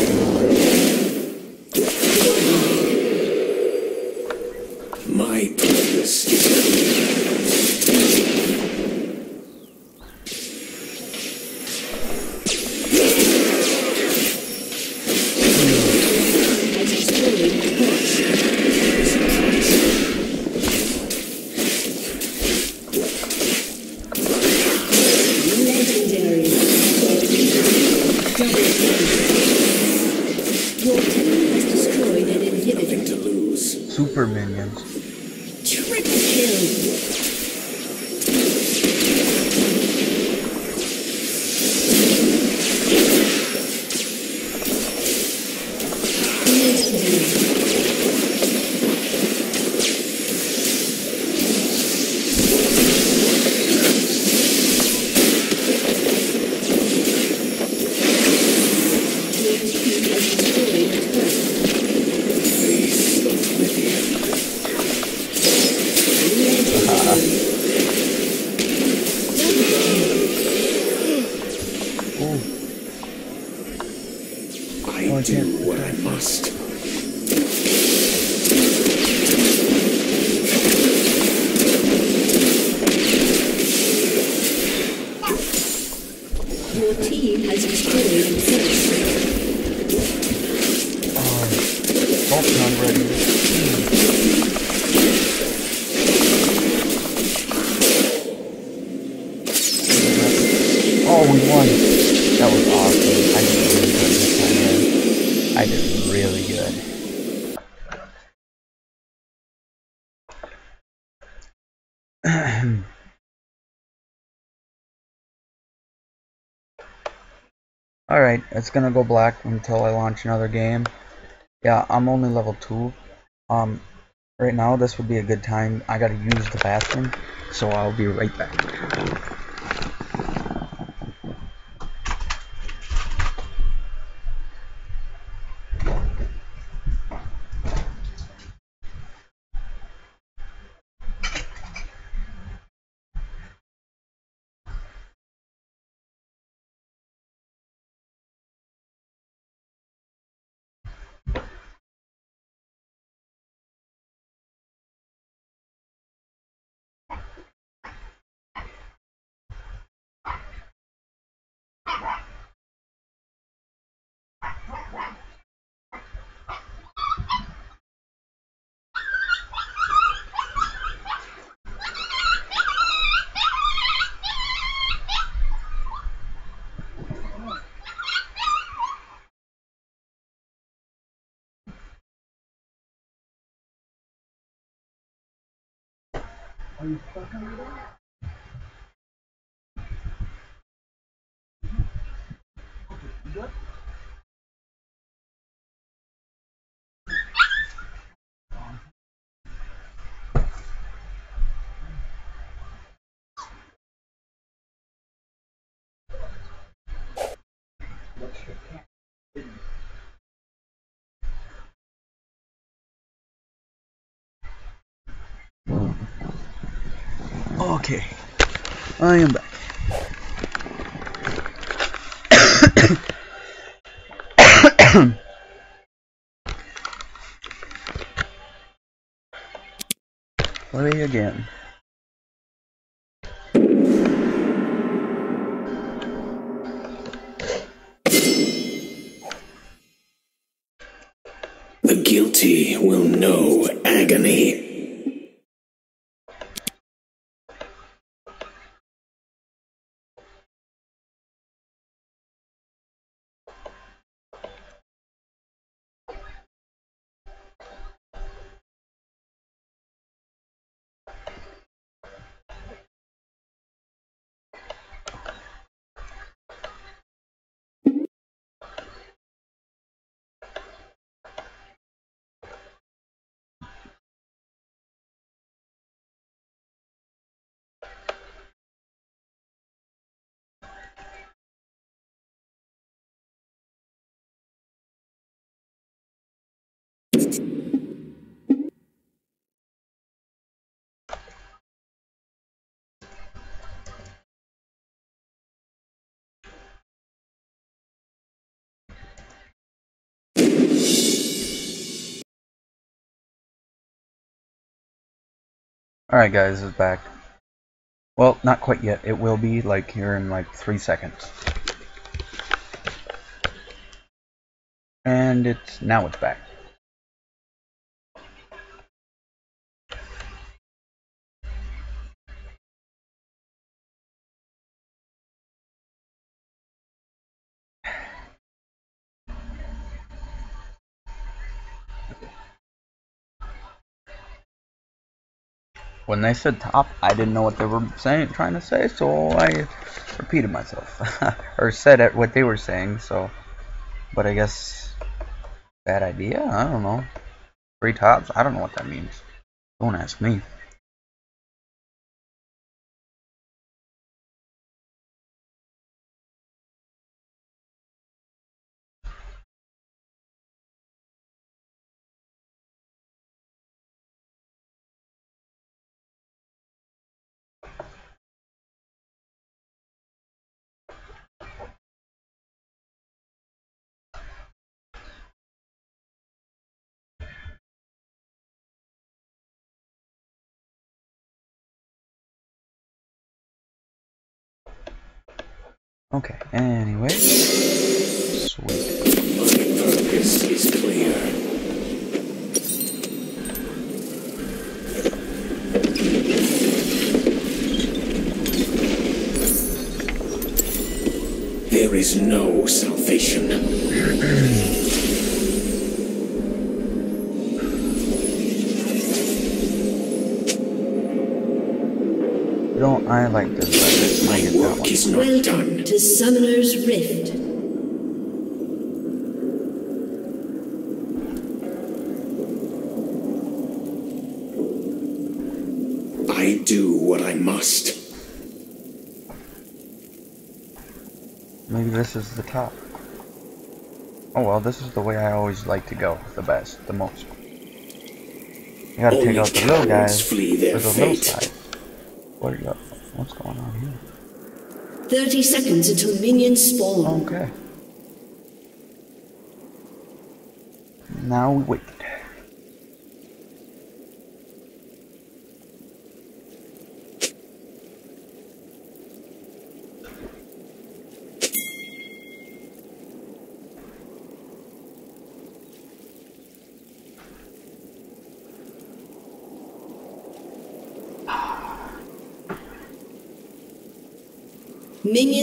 Speaker 1: It's gonna go black until I launch another game. Yeah, I'm only level 2. Um, right now this would be a good time. I gotta use the bathroom, so I'll be right back. Ai, pra caralho. Okay, I am back. Play again.
Speaker 2: The guilty will know agony.
Speaker 1: Alright guys, it's back. Well, not quite yet. It will be like here in like three seconds. And it's now it's back. When they said top, I didn't know what they were saying, trying to say, so I repeated myself or said it, what they were saying. So, but I guess bad idea. I don't know. Three tops. I don't know what that means. Don't ask me. Okay. Anyway, sweet.
Speaker 2: My purpose is clear. There is no salvation.
Speaker 1: Don't I like this?
Speaker 2: Is not
Speaker 3: Welcome
Speaker 2: done.
Speaker 3: to Summoner's Rift.
Speaker 2: I do what I must.
Speaker 1: Maybe this is the top. Oh well, this is the way I always like to go. The best, the most. You gotta take out the little guys
Speaker 2: flee their
Speaker 1: for the little
Speaker 2: fate.
Speaker 1: side. What are you, what's going on here?
Speaker 3: 30 seconds until minions spawn.
Speaker 1: Okay. Now we wait.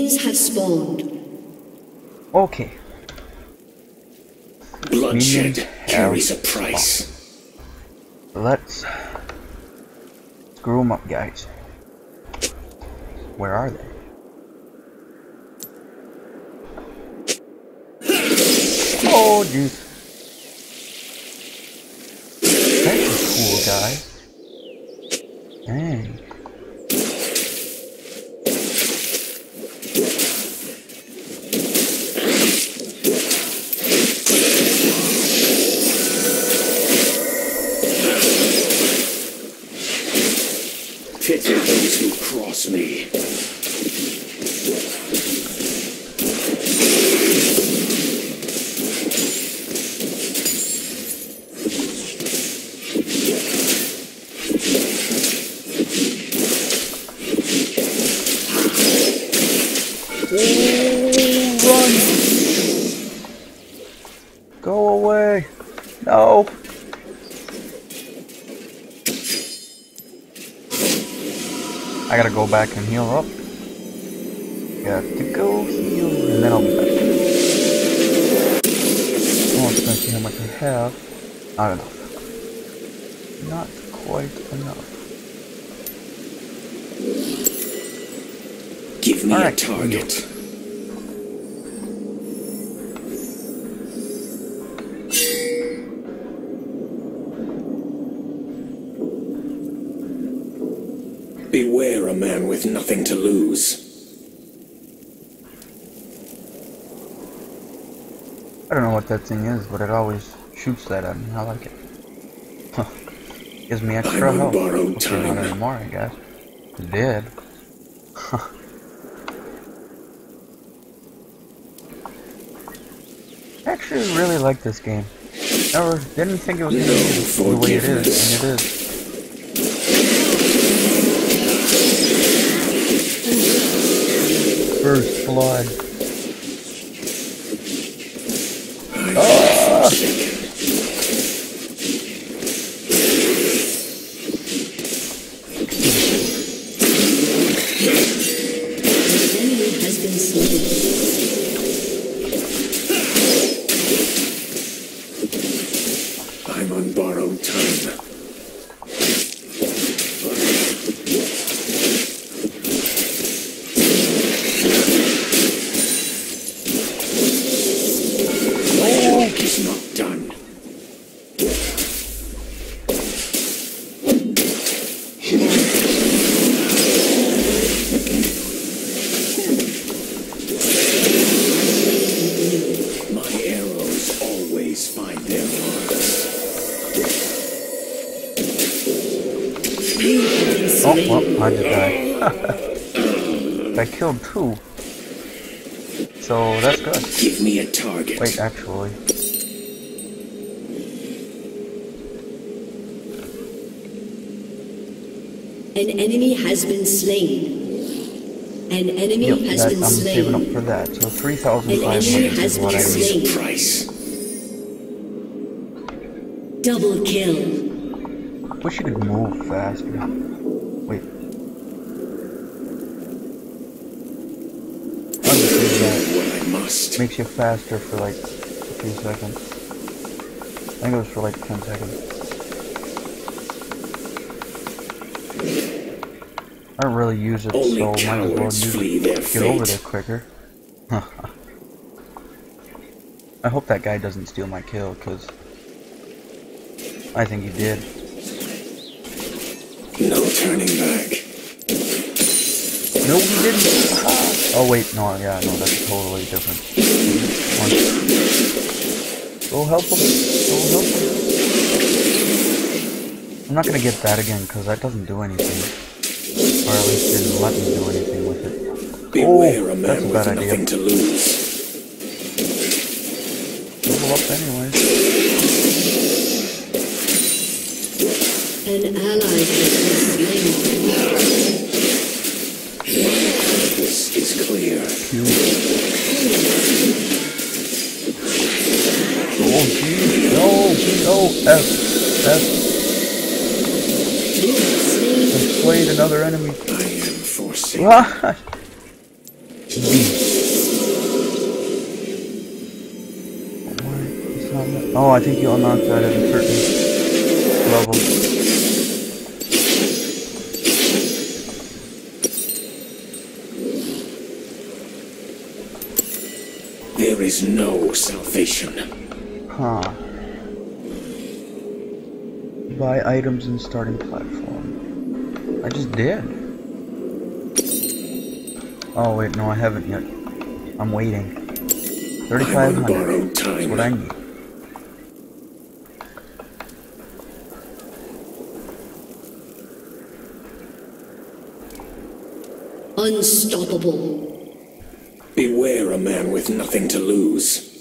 Speaker 3: Minions have spawned.
Speaker 1: Okay.
Speaker 2: Bloodshed
Speaker 1: Minions
Speaker 2: carries a price.
Speaker 1: Let's screw them up, guys. Where are they? Oh, jeez. Thing is, but it always shoots that at me. I like it. Huh. Gives me extra
Speaker 2: I'm on
Speaker 1: health.
Speaker 2: borrowed
Speaker 1: Okay, not anymore, I guess. It did. Huh. I actually really like this game. Never didn't think it was
Speaker 2: No
Speaker 1: be the way it is, and it is. First blood. Two. So that's good.
Speaker 2: Give me a target.
Speaker 1: Wait, actually.
Speaker 3: An enemy has been slain. An enemy
Speaker 1: Yep,
Speaker 3: has
Speaker 1: that,
Speaker 3: been
Speaker 1: I'm saving up
Speaker 3: slain.
Speaker 1: for that. So 3,500 is what I need.
Speaker 3: slain.
Speaker 2: Price.
Speaker 3: Double kill.
Speaker 1: Wish you could move faster. Wait. I'll just leave that.
Speaker 2: What I must.
Speaker 1: Makes you faster for like a few seconds. I think it was for like 10 seconds. I don't really use it,
Speaker 2: Only
Speaker 1: so might as well use
Speaker 2: flee
Speaker 1: it.
Speaker 2: their
Speaker 1: Get over there quicker. I hope that guy doesn't steal my kill, because I think he did.
Speaker 2: No turning back.
Speaker 1: No, he didn't. Oh wait, no, yeah, no, that's totally different. One. Go help him. Go help him. I'm not gonna get that again because that doesn't do anything, or at least didn't let me do anything with it.
Speaker 2: Beware oh, a
Speaker 1: Oh, that's
Speaker 2: man
Speaker 1: a
Speaker 2: with
Speaker 1: bad idea.
Speaker 2: nothing to lose.
Speaker 1: Level up anyways.
Speaker 3: An ally
Speaker 1: That's played another enemy.
Speaker 2: I am forcing.
Speaker 1: What? oh, I think you unlocked that at a certain level.
Speaker 2: There is no salvation.
Speaker 1: Huh. Buy items in starting platform. I just did. Oh wait, no I haven't yet. I'm waiting.
Speaker 2: I'm
Speaker 1: 3500. That's what I need.
Speaker 3: Unstoppable.
Speaker 2: Beware a man with nothing to lose.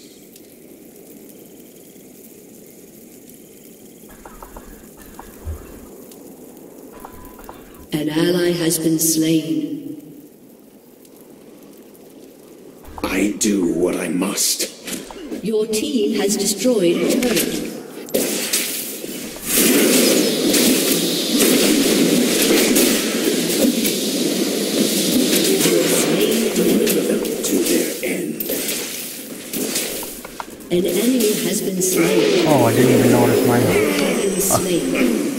Speaker 3: An ally has been slain.
Speaker 2: I do what I must.
Speaker 3: Your team has destroyed a turret. Slain
Speaker 2: Deliver them to their end.
Speaker 3: An enemy has been slain.
Speaker 1: Oh, I didn't even notice my health.
Speaker 3: Have been slain.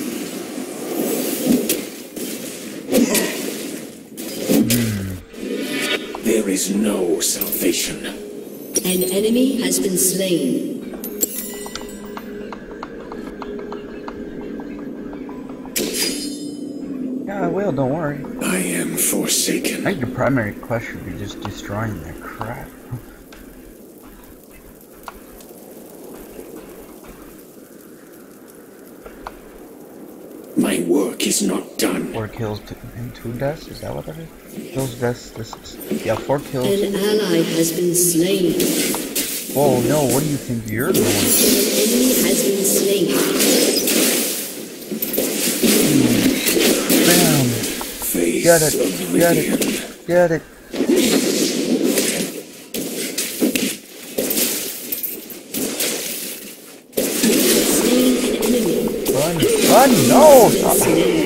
Speaker 2: There is no salvation.
Speaker 3: An enemy has been slain.
Speaker 1: Yeah, I will, don't worry.
Speaker 2: I am forsaken.
Speaker 1: I think your primary quest should be just destroying their crap.
Speaker 2: My work is not done.
Speaker 1: Four kills to, and two deaths, is that what that is? Kills, deaths, this is, yeah, four kills.
Speaker 3: An ally has been slain.
Speaker 1: Whoa, no, what do you think you're doing?
Speaker 3: An enemy has been slain.
Speaker 1: Bam!
Speaker 2: Face
Speaker 1: Get it, get it, get it.
Speaker 3: Slain an enemy.
Speaker 1: Run, run, no!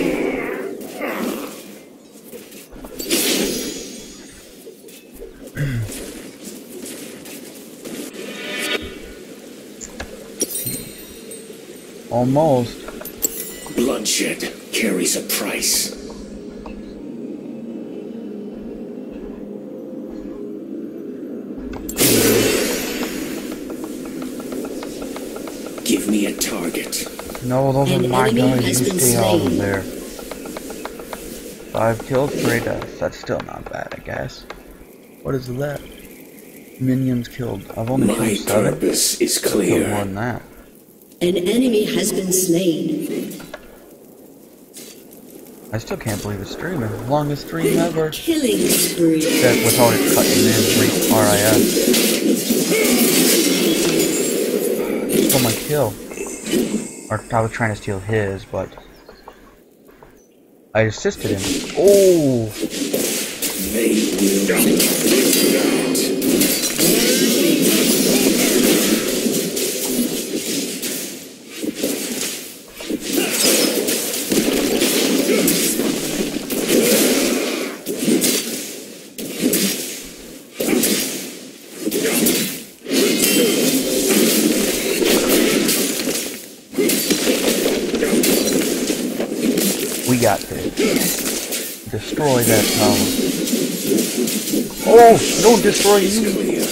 Speaker 1: Almost.
Speaker 2: Bloodshed carries a price. Give me a target.
Speaker 1: No, those
Speaker 3: An
Speaker 1: are my
Speaker 3: enemy
Speaker 1: guys. You stay out of
Speaker 3: slain.
Speaker 1: there. Five kills, three deaths. That's still not bad, I guess. What is that? Minions killed. I've only
Speaker 2: My
Speaker 1: killed seven.
Speaker 2: purpose is
Speaker 1: Killed more
Speaker 2: clear.
Speaker 1: than that.
Speaker 3: An enemy has been slain.
Speaker 1: I still can't believe it's streaming. Longest stream ever.
Speaker 3: Killing spree.
Speaker 1: That without it cutting in re- RIS. Stole my kill. Or I was trying to steal his, but I assisted him. Oh, got to destroy that tower. Oh, don't destroy
Speaker 2: Is
Speaker 1: you.
Speaker 2: clear.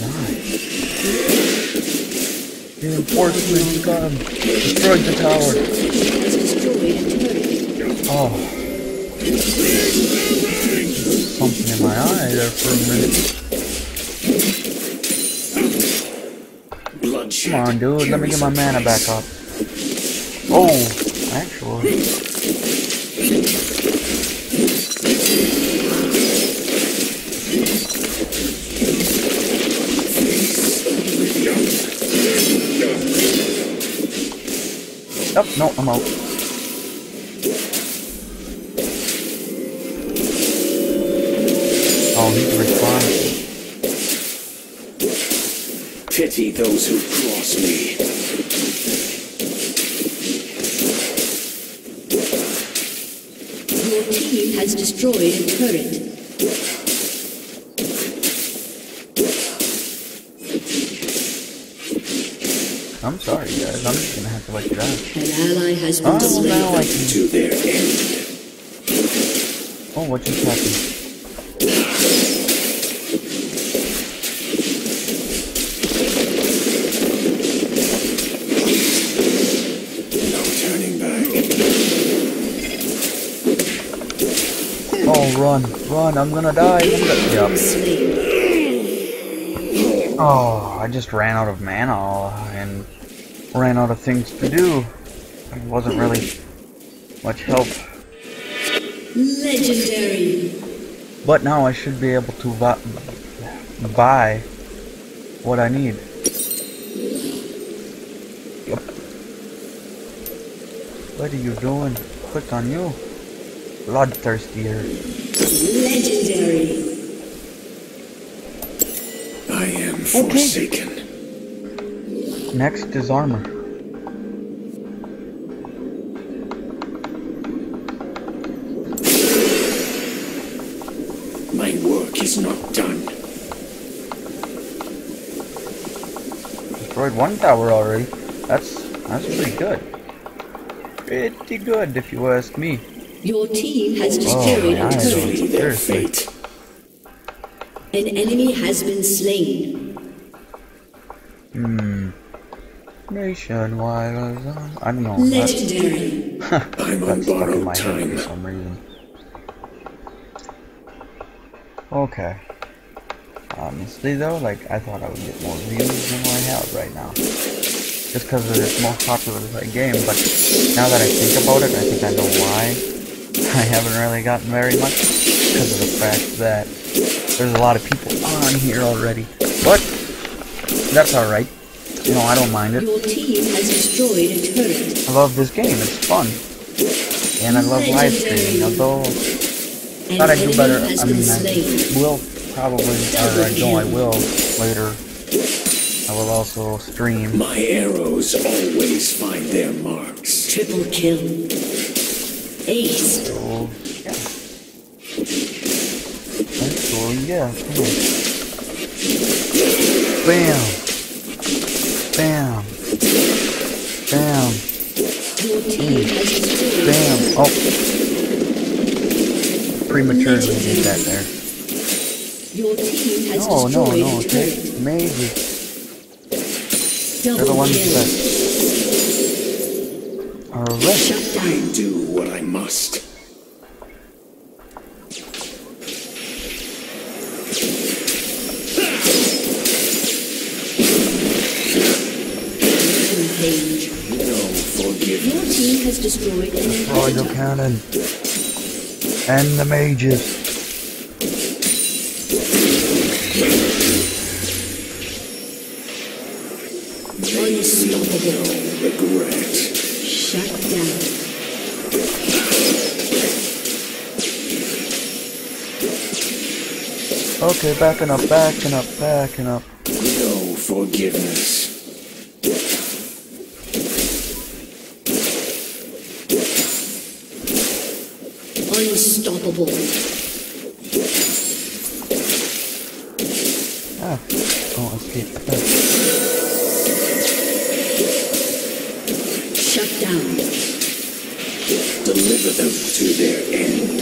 Speaker 3: Down.
Speaker 1: Reinforcements come. Destroyed the tower.
Speaker 3: Team has destroyed a turret.
Speaker 1: Oh. There for a minute.
Speaker 2: Bloodshed.
Speaker 1: Come on, dude. Let me get my mana back up. Oh, actually. Yep, no, I'm out. Oh, he's responding.
Speaker 2: Pity those who cross me.
Speaker 3: Your team has destroyed a turret.
Speaker 1: Oh, I'm sorry, guys. I'm just gonna have to let you down.
Speaker 3: An ally has been
Speaker 1: Oh, well, now I
Speaker 3: slain.
Speaker 1: can.
Speaker 2: To their end.
Speaker 1: Oh, what just happened?
Speaker 2: No turning back.
Speaker 1: Oh, run! I'm gonna die. I'm gonna... Yep. Oh, I just ran out of mana and ran out of things to do. It wasn't really much help.
Speaker 3: Legendary.
Speaker 1: But now I should be able to buy what I need. Yep. What are you doing? Quick on you. Bloodthirster.
Speaker 3: Legendary.
Speaker 2: I am forsaken.
Speaker 1: Next is armor.
Speaker 2: My work is not done.
Speaker 1: Destroyed one tower already. That's that's pretty good. Pretty good if you ask me.
Speaker 3: Your team has
Speaker 1: Oh,
Speaker 3: destroyed a
Speaker 1: nice.
Speaker 3: turret.
Speaker 2: Their fate.
Speaker 3: An enemy has been slain.
Speaker 1: Hmm. Nationwide. I don't know. That's,
Speaker 3: Legendary.
Speaker 2: I'm on
Speaker 1: that's stuck in
Speaker 2: borrowed
Speaker 1: my head
Speaker 2: time.
Speaker 1: for some reason. Okay. Honestly though, like I thought I would get more views than what I have right now. Just because it's the most popular like, game, but now that I think about it, I think I know why I haven't really gotten very much. Because of the fact that there's a lot of people on here already. But that's alright. You know, I don't mind it.
Speaker 3: Your team has destroyed a turret.
Speaker 1: I love this game, it's fun. And I love live streaming, although
Speaker 3: An
Speaker 1: thought I'd do better. I mean,
Speaker 3: slain.
Speaker 1: I will probably, or I know I will later. I will also stream.
Speaker 2: My arrows always find their marks.
Speaker 3: Triple kill. Ace.
Speaker 1: So, yeah. So, yeah, come on. Bam! Bam! Bam!
Speaker 3: Your team has destroyed
Speaker 1: Bam! Oh! Prematurely did that there.
Speaker 3: Your team has
Speaker 1: No, no, no,
Speaker 3: a
Speaker 1: take
Speaker 3: turret.
Speaker 1: mages. They're the
Speaker 3: Double
Speaker 1: ones
Speaker 3: kill.
Speaker 1: that are arrested.
Speaker 3: Shut down.
Speaker 2: I do what I must.
Speaker 3: Rampage.
Speaker 2: No
Speaker 3: Your
Speaker 2: forgiveness.
Speaker 3: An
Speaker 1: Royal. Cannon. And the mages.
Speaker 3: Unstoppable.
Speaker 2: Regret.
Speaker 3: Shut down.
Speaker 1: Okay, backing up, backing up, backing up.
Speaker 2: No forgiveness.
Speaker 3: Unstoppable.
Speaker 1: Ah, oh, escape. Ah.
Speaker 3: Shut down.
Speaker 2: Deliver them to their end.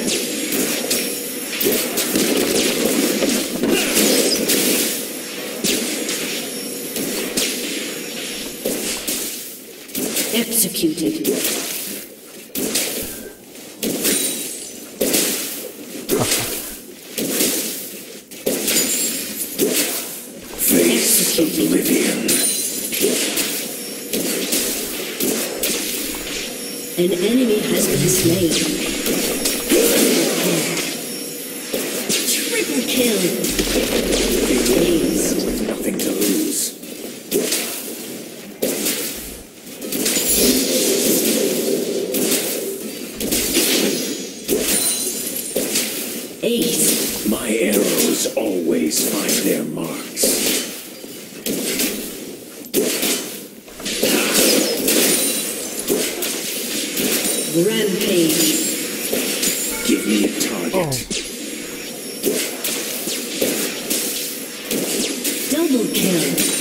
Speaker 3: Executed.
Speaker 2: Face oblivion.
Speaker 3: An enemy has been slain. Triple kill. Ace.
Speaker 2: With nothing to lose.
Speaker 3: Ace.
Speaker 2: My arrows always find their marks.
Speaker 3: Rampage.
Speaker 2: Give me a target.
Speaker 3: Double kill.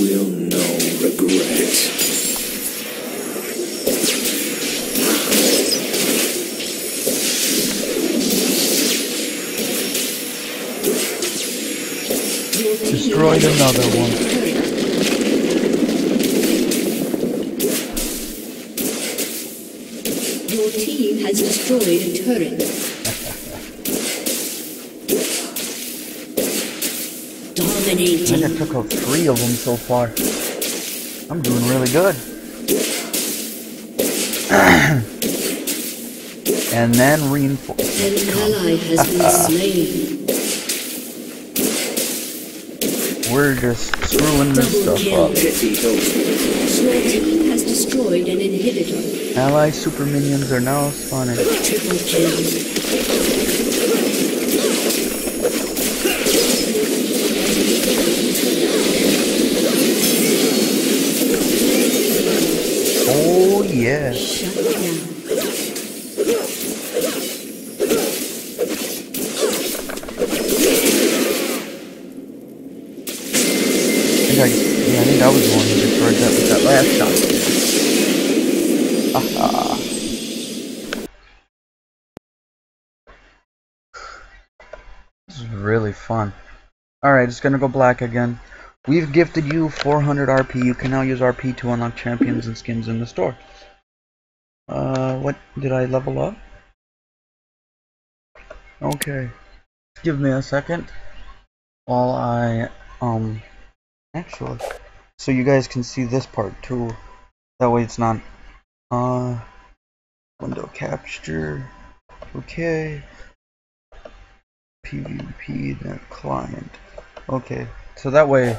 Speaker 2: will know regret.
Speaker 3: Your team
Speaker 1: Destroyed
Speaker 3: has
Speaker 1: another
Speaker 3: destroyed
Speaker 1: one.
Speaker 3: a turret. Your team has destroyed a turret.
Speaker 1: I think I
Speaker 3: Dominating.
Speaker 1: took out three of them so far. I'm doing really good. and then reinforce.
Speaker 3: An ally has been slain.
Speaker 1: We're just screwing this
Speaker 3: Double
Speaker 1: stuff
Speaker 3: kill.
Speaker 1: up.
Speaker 2: Pity those mortals.
Speaker 3: Your team has destroyed an inhibitor.
Speaker 1: Ally super minions are now spawning.
Speaker 3: Triple kill.
Speaker 1: Oh yeah. I think I, yeah, I think I was the one who destroyed that with that last shot. Haha. This is really fun. Alright, it's gonna go black again. We've gifted you 400 RP. You can now use RP to unlock champions and skins in the store. Uh, what? Did I level up? Okay. Give me a second while I, um, actually, so you guys can see this part too. That way it's not, uh, window capture. Okay. PvP, the client. Okay, so that way.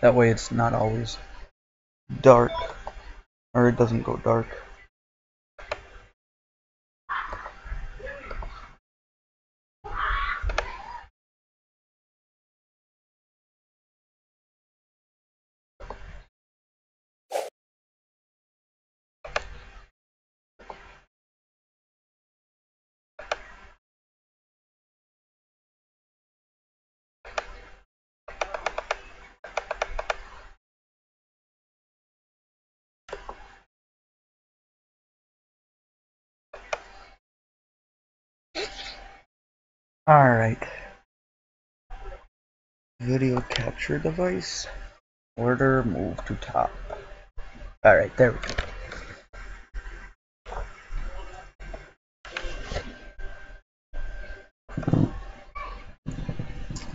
Speaker 1: That way it's not always dark, or it doesn't go dark. Alright. Video capture device. Order move to top. Alright, there we go.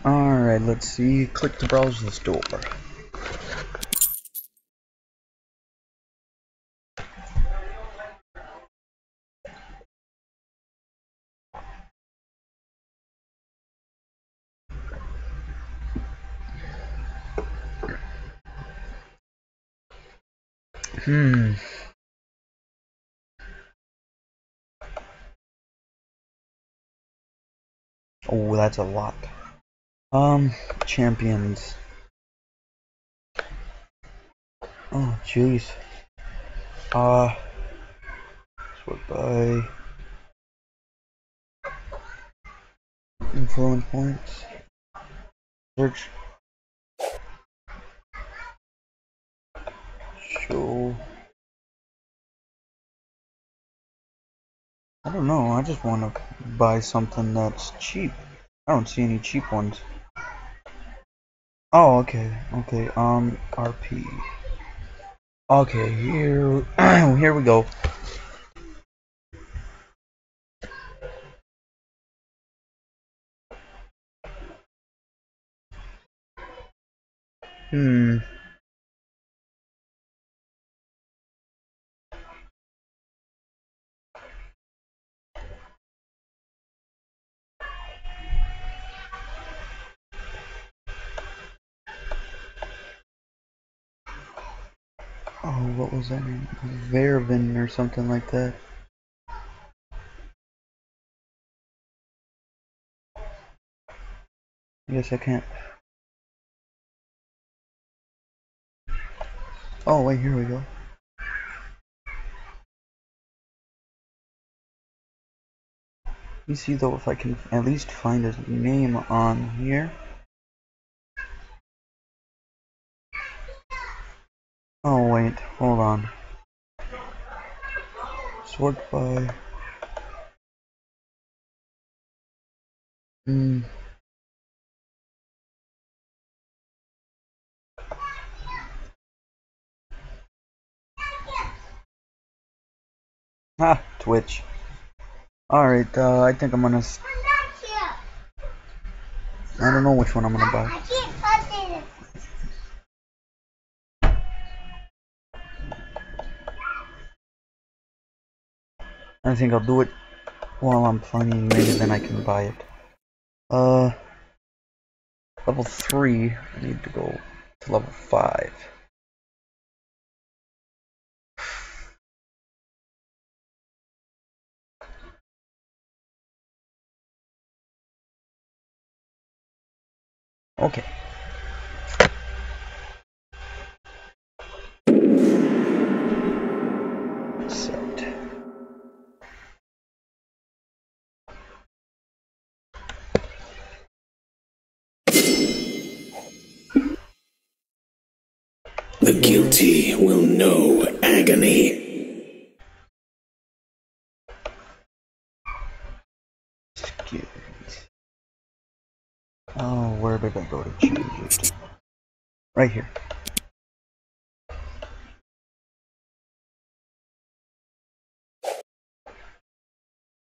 Speaker 1: Alright, let's see. Click to browse the store. Hmm. Oh, that's a lot. Um, champions. Oh, jeez. Uh, sort by influence points. Search. I don't know. I just want to buy something that's cheap. I don't see any cheap ones. Oh, okay, okay. Um, RP. Okay, here, here we go. Hmm. Oh, what was that name? Vervin or something like that. I guess I can't. Oh, wait, here we go. Let me see though if I can at least find his name on here. Oh wait, hold on. Sort by. Hmm. Ah, Twitch. Alright, uh, I think I'm gonna. I don't know which one I'm gonna buy.
Speaker 5: I keep touching it.
Speaker 1: I think I'll do it while I'm playing, maybe then I can buy it. Uh, level 3, I need to go to level 5. Okay.
Speaker 2: The guilty will know agony.
Speaker 1: Oh, where did I go to change it? Right here.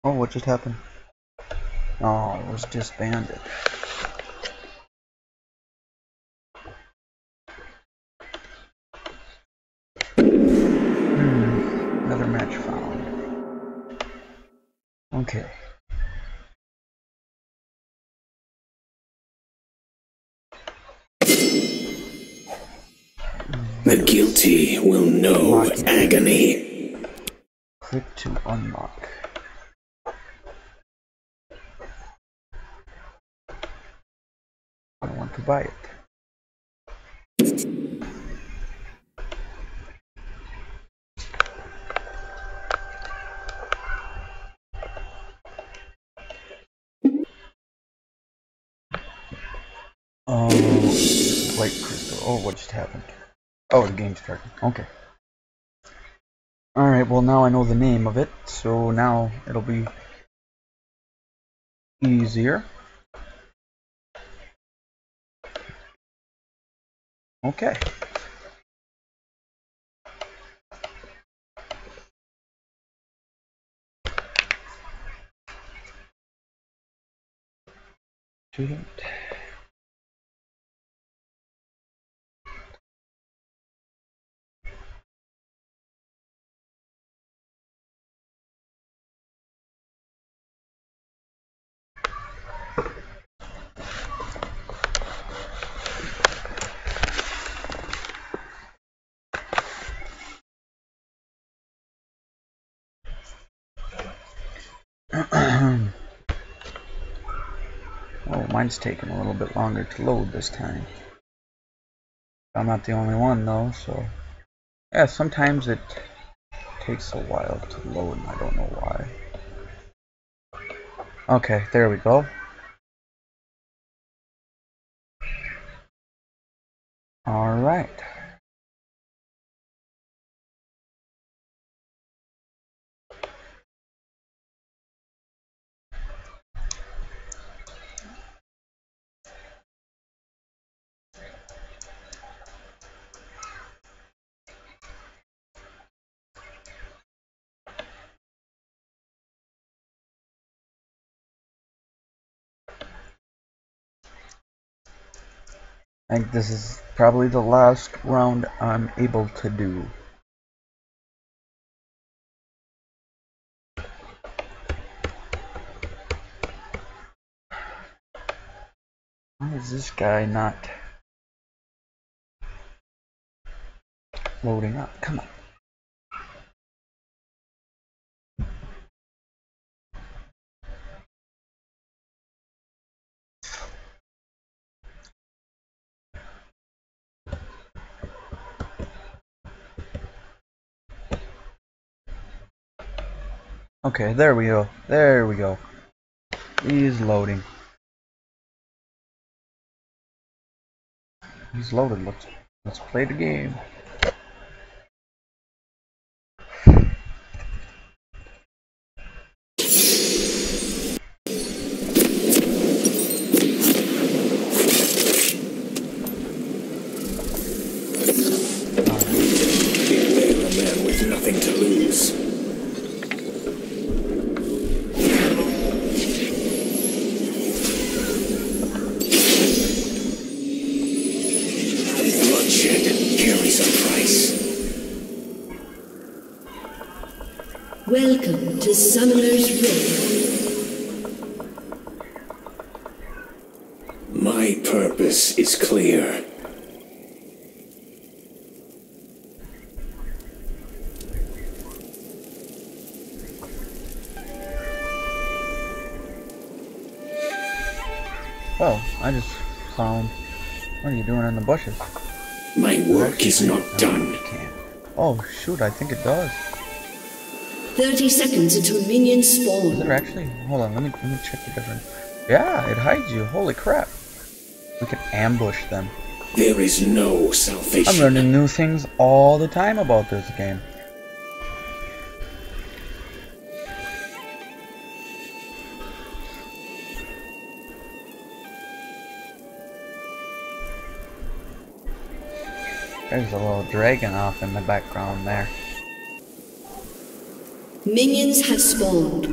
Speaker 1: Oh, what just happened? Oh, it was disbanded. Okay.
Speaker 2: The guilty will know agony.
Speaker 1: Click to unlock. I want to buy it. Um, oh, white crystal. Oh, what just happened? Oh, the game started. Okay. Alright, well now I know the name of it, so now it'll be easier. Okay. oh, mine's taking a little bit longer to load this time. I'm not the only one though, so yeah, sometimes it takes a while to load and I don't know why. Okay, there we go. Alright. I think this is probably the last round I'm able to do. Why is this guy not loading up? Come on. Okay, there we go. There we go. He's loading. He's loaded. Let's let's play the game.
Speaker 3: Summoner's Rift.
Speaker 2: My purpose is clear.
Speaker 1: Oh, I just found. What are you doing in the bushes?
Speaker 2: My work is not oh,
Speaker 1: done. Oh shoot! I think it does.
Speaker 3: 30 seconds until minions
Speaker 1: Is
Speaker 3: spawn.
Speaker 1: actually? Hold on. Let me let me check the difference. Yeah, it hides you. Holy crap! We can ambush them.
Speaker 2: There is no salvation.
Speaker 1: I'm learning new things all the time about this game. There's a little dragon off in the background there.
Speaker 3: Minions have spawned.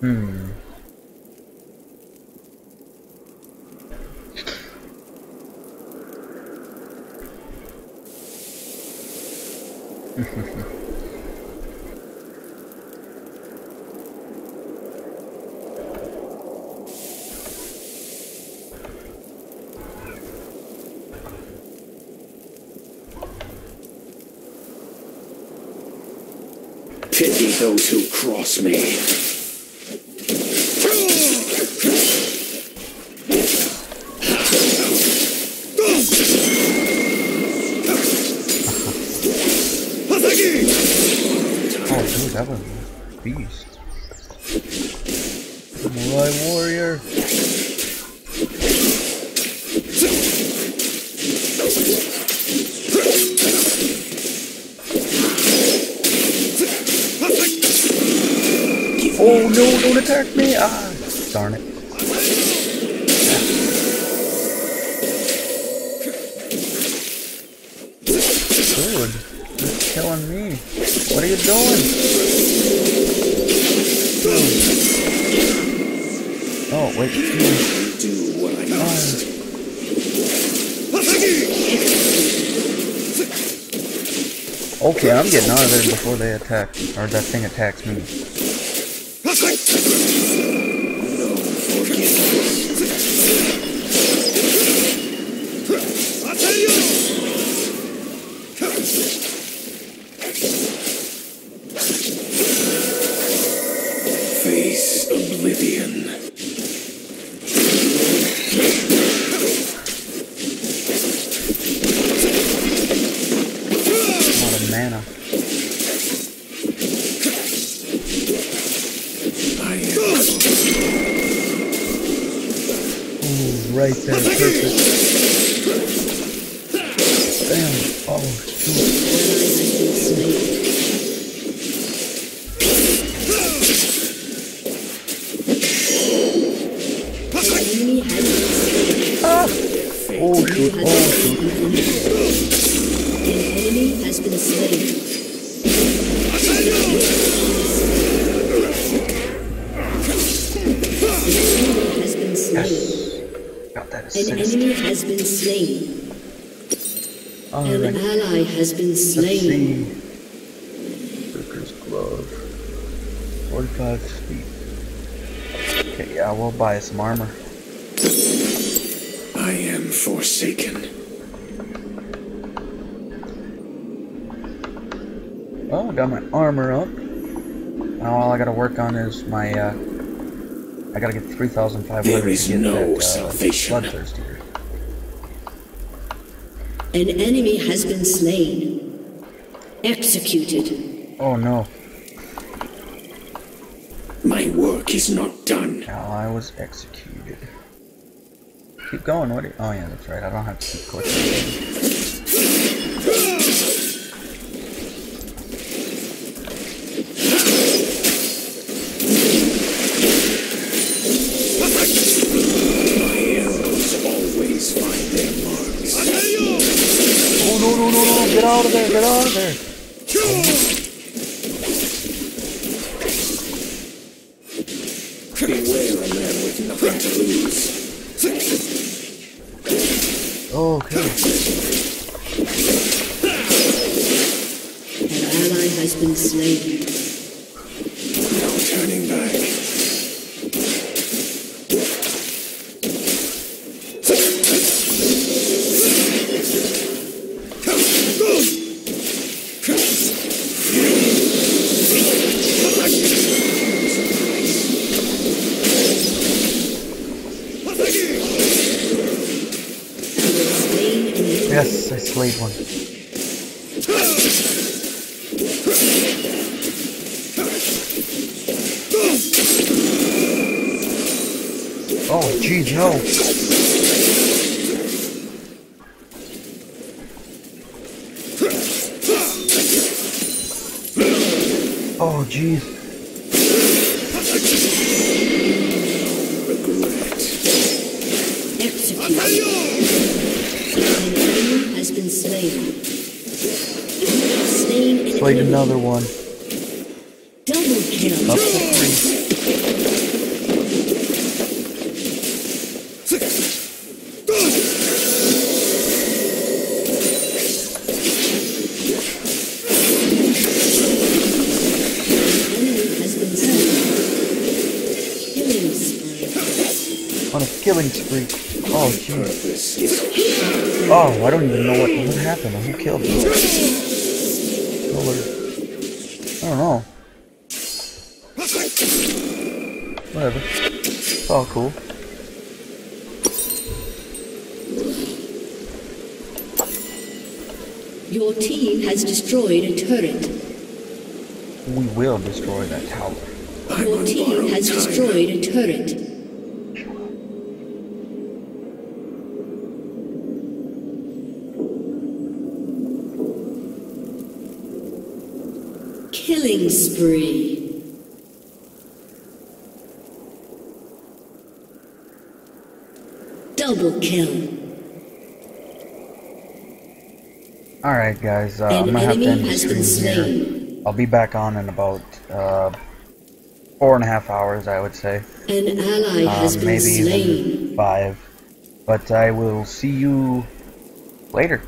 Speaker 1: Hmm.
Speaker 2: Pity those who cross me.
Speaker 1: Oh, dude, that was a beast. Samurai warrior. Oh no, don't attack me! Ah, darn it. Dude, you're killing me. What are you doing? Oh, wait.
Speaker 2: Do what I must.
Speaker 1: Getting out of there before they attack. Or that thing attacks me. Some armor.
Speaker 2: I am forsaken.
Speaker 1: Oh, I got my armor up. Now all I gotta work on is my, uh, I gotta get 3,500
Speaker 2: There is
Speaker 1: to get
Speaker 2: no
Speaker 1: that, uh,
Speaker 2: salvation.
Speaker 1: Bloodthirster.
Speaker 3: An enemy has been slain. Executed.
Speaker 1: Oh no.
Speaker 2: My work is not done.
Speaker 1: Ally was executed. Keep going, what you- oh yeah, that's right, I don't have to keep clicking.
Speaker 2: My arrows always find their marks.
Speaker 1: Oh no no no no, get out of there, get out of there!
Speaker 2: Beware a man with nothing to lose.
Speaker 1: Okay.
Speaker 3: An ally has been slain.
Speaker 2: No turning back.
Speaker 3: Slain an enemy.
Speaker 1: Yes, I slayed one. Oh, jeez, no. Oh, jeez.
Speaker 2: Regret.
Speaker 3: Executed. An enemy has been slain. Slain an
Speaker 1: Slayed
Speaker 3: enemy.
Speaker 1: another one.
Speaker 3: Double kill.
Speaker 1: Up to three.
Speaker 3: enemy has been slain. Killing spree.
Speaker 1: On a killing spree. Oh, jeez. Oh, I don't even know what, what happened. Who killed me? Killer. I don't know. Whatever. It's all cool.
Speaker 3: Your team has destroyed a turret.
Speaker 1: We will destroy that tower.
Speaker 3: Your team has destroyed a turret. Killing spree. Double kill.
Speaker 1: Alright, guys. Uh, I'm gonna have to end the stream here. I'll be back on in about uh, four and a half hours, I would say.
Speaker 3: An ally has
Speaker 1: Um,
Speaker 3: been
Speaker 1: maybe
Speaker 3: slain.
Speaker 1: even five. But I will see you later.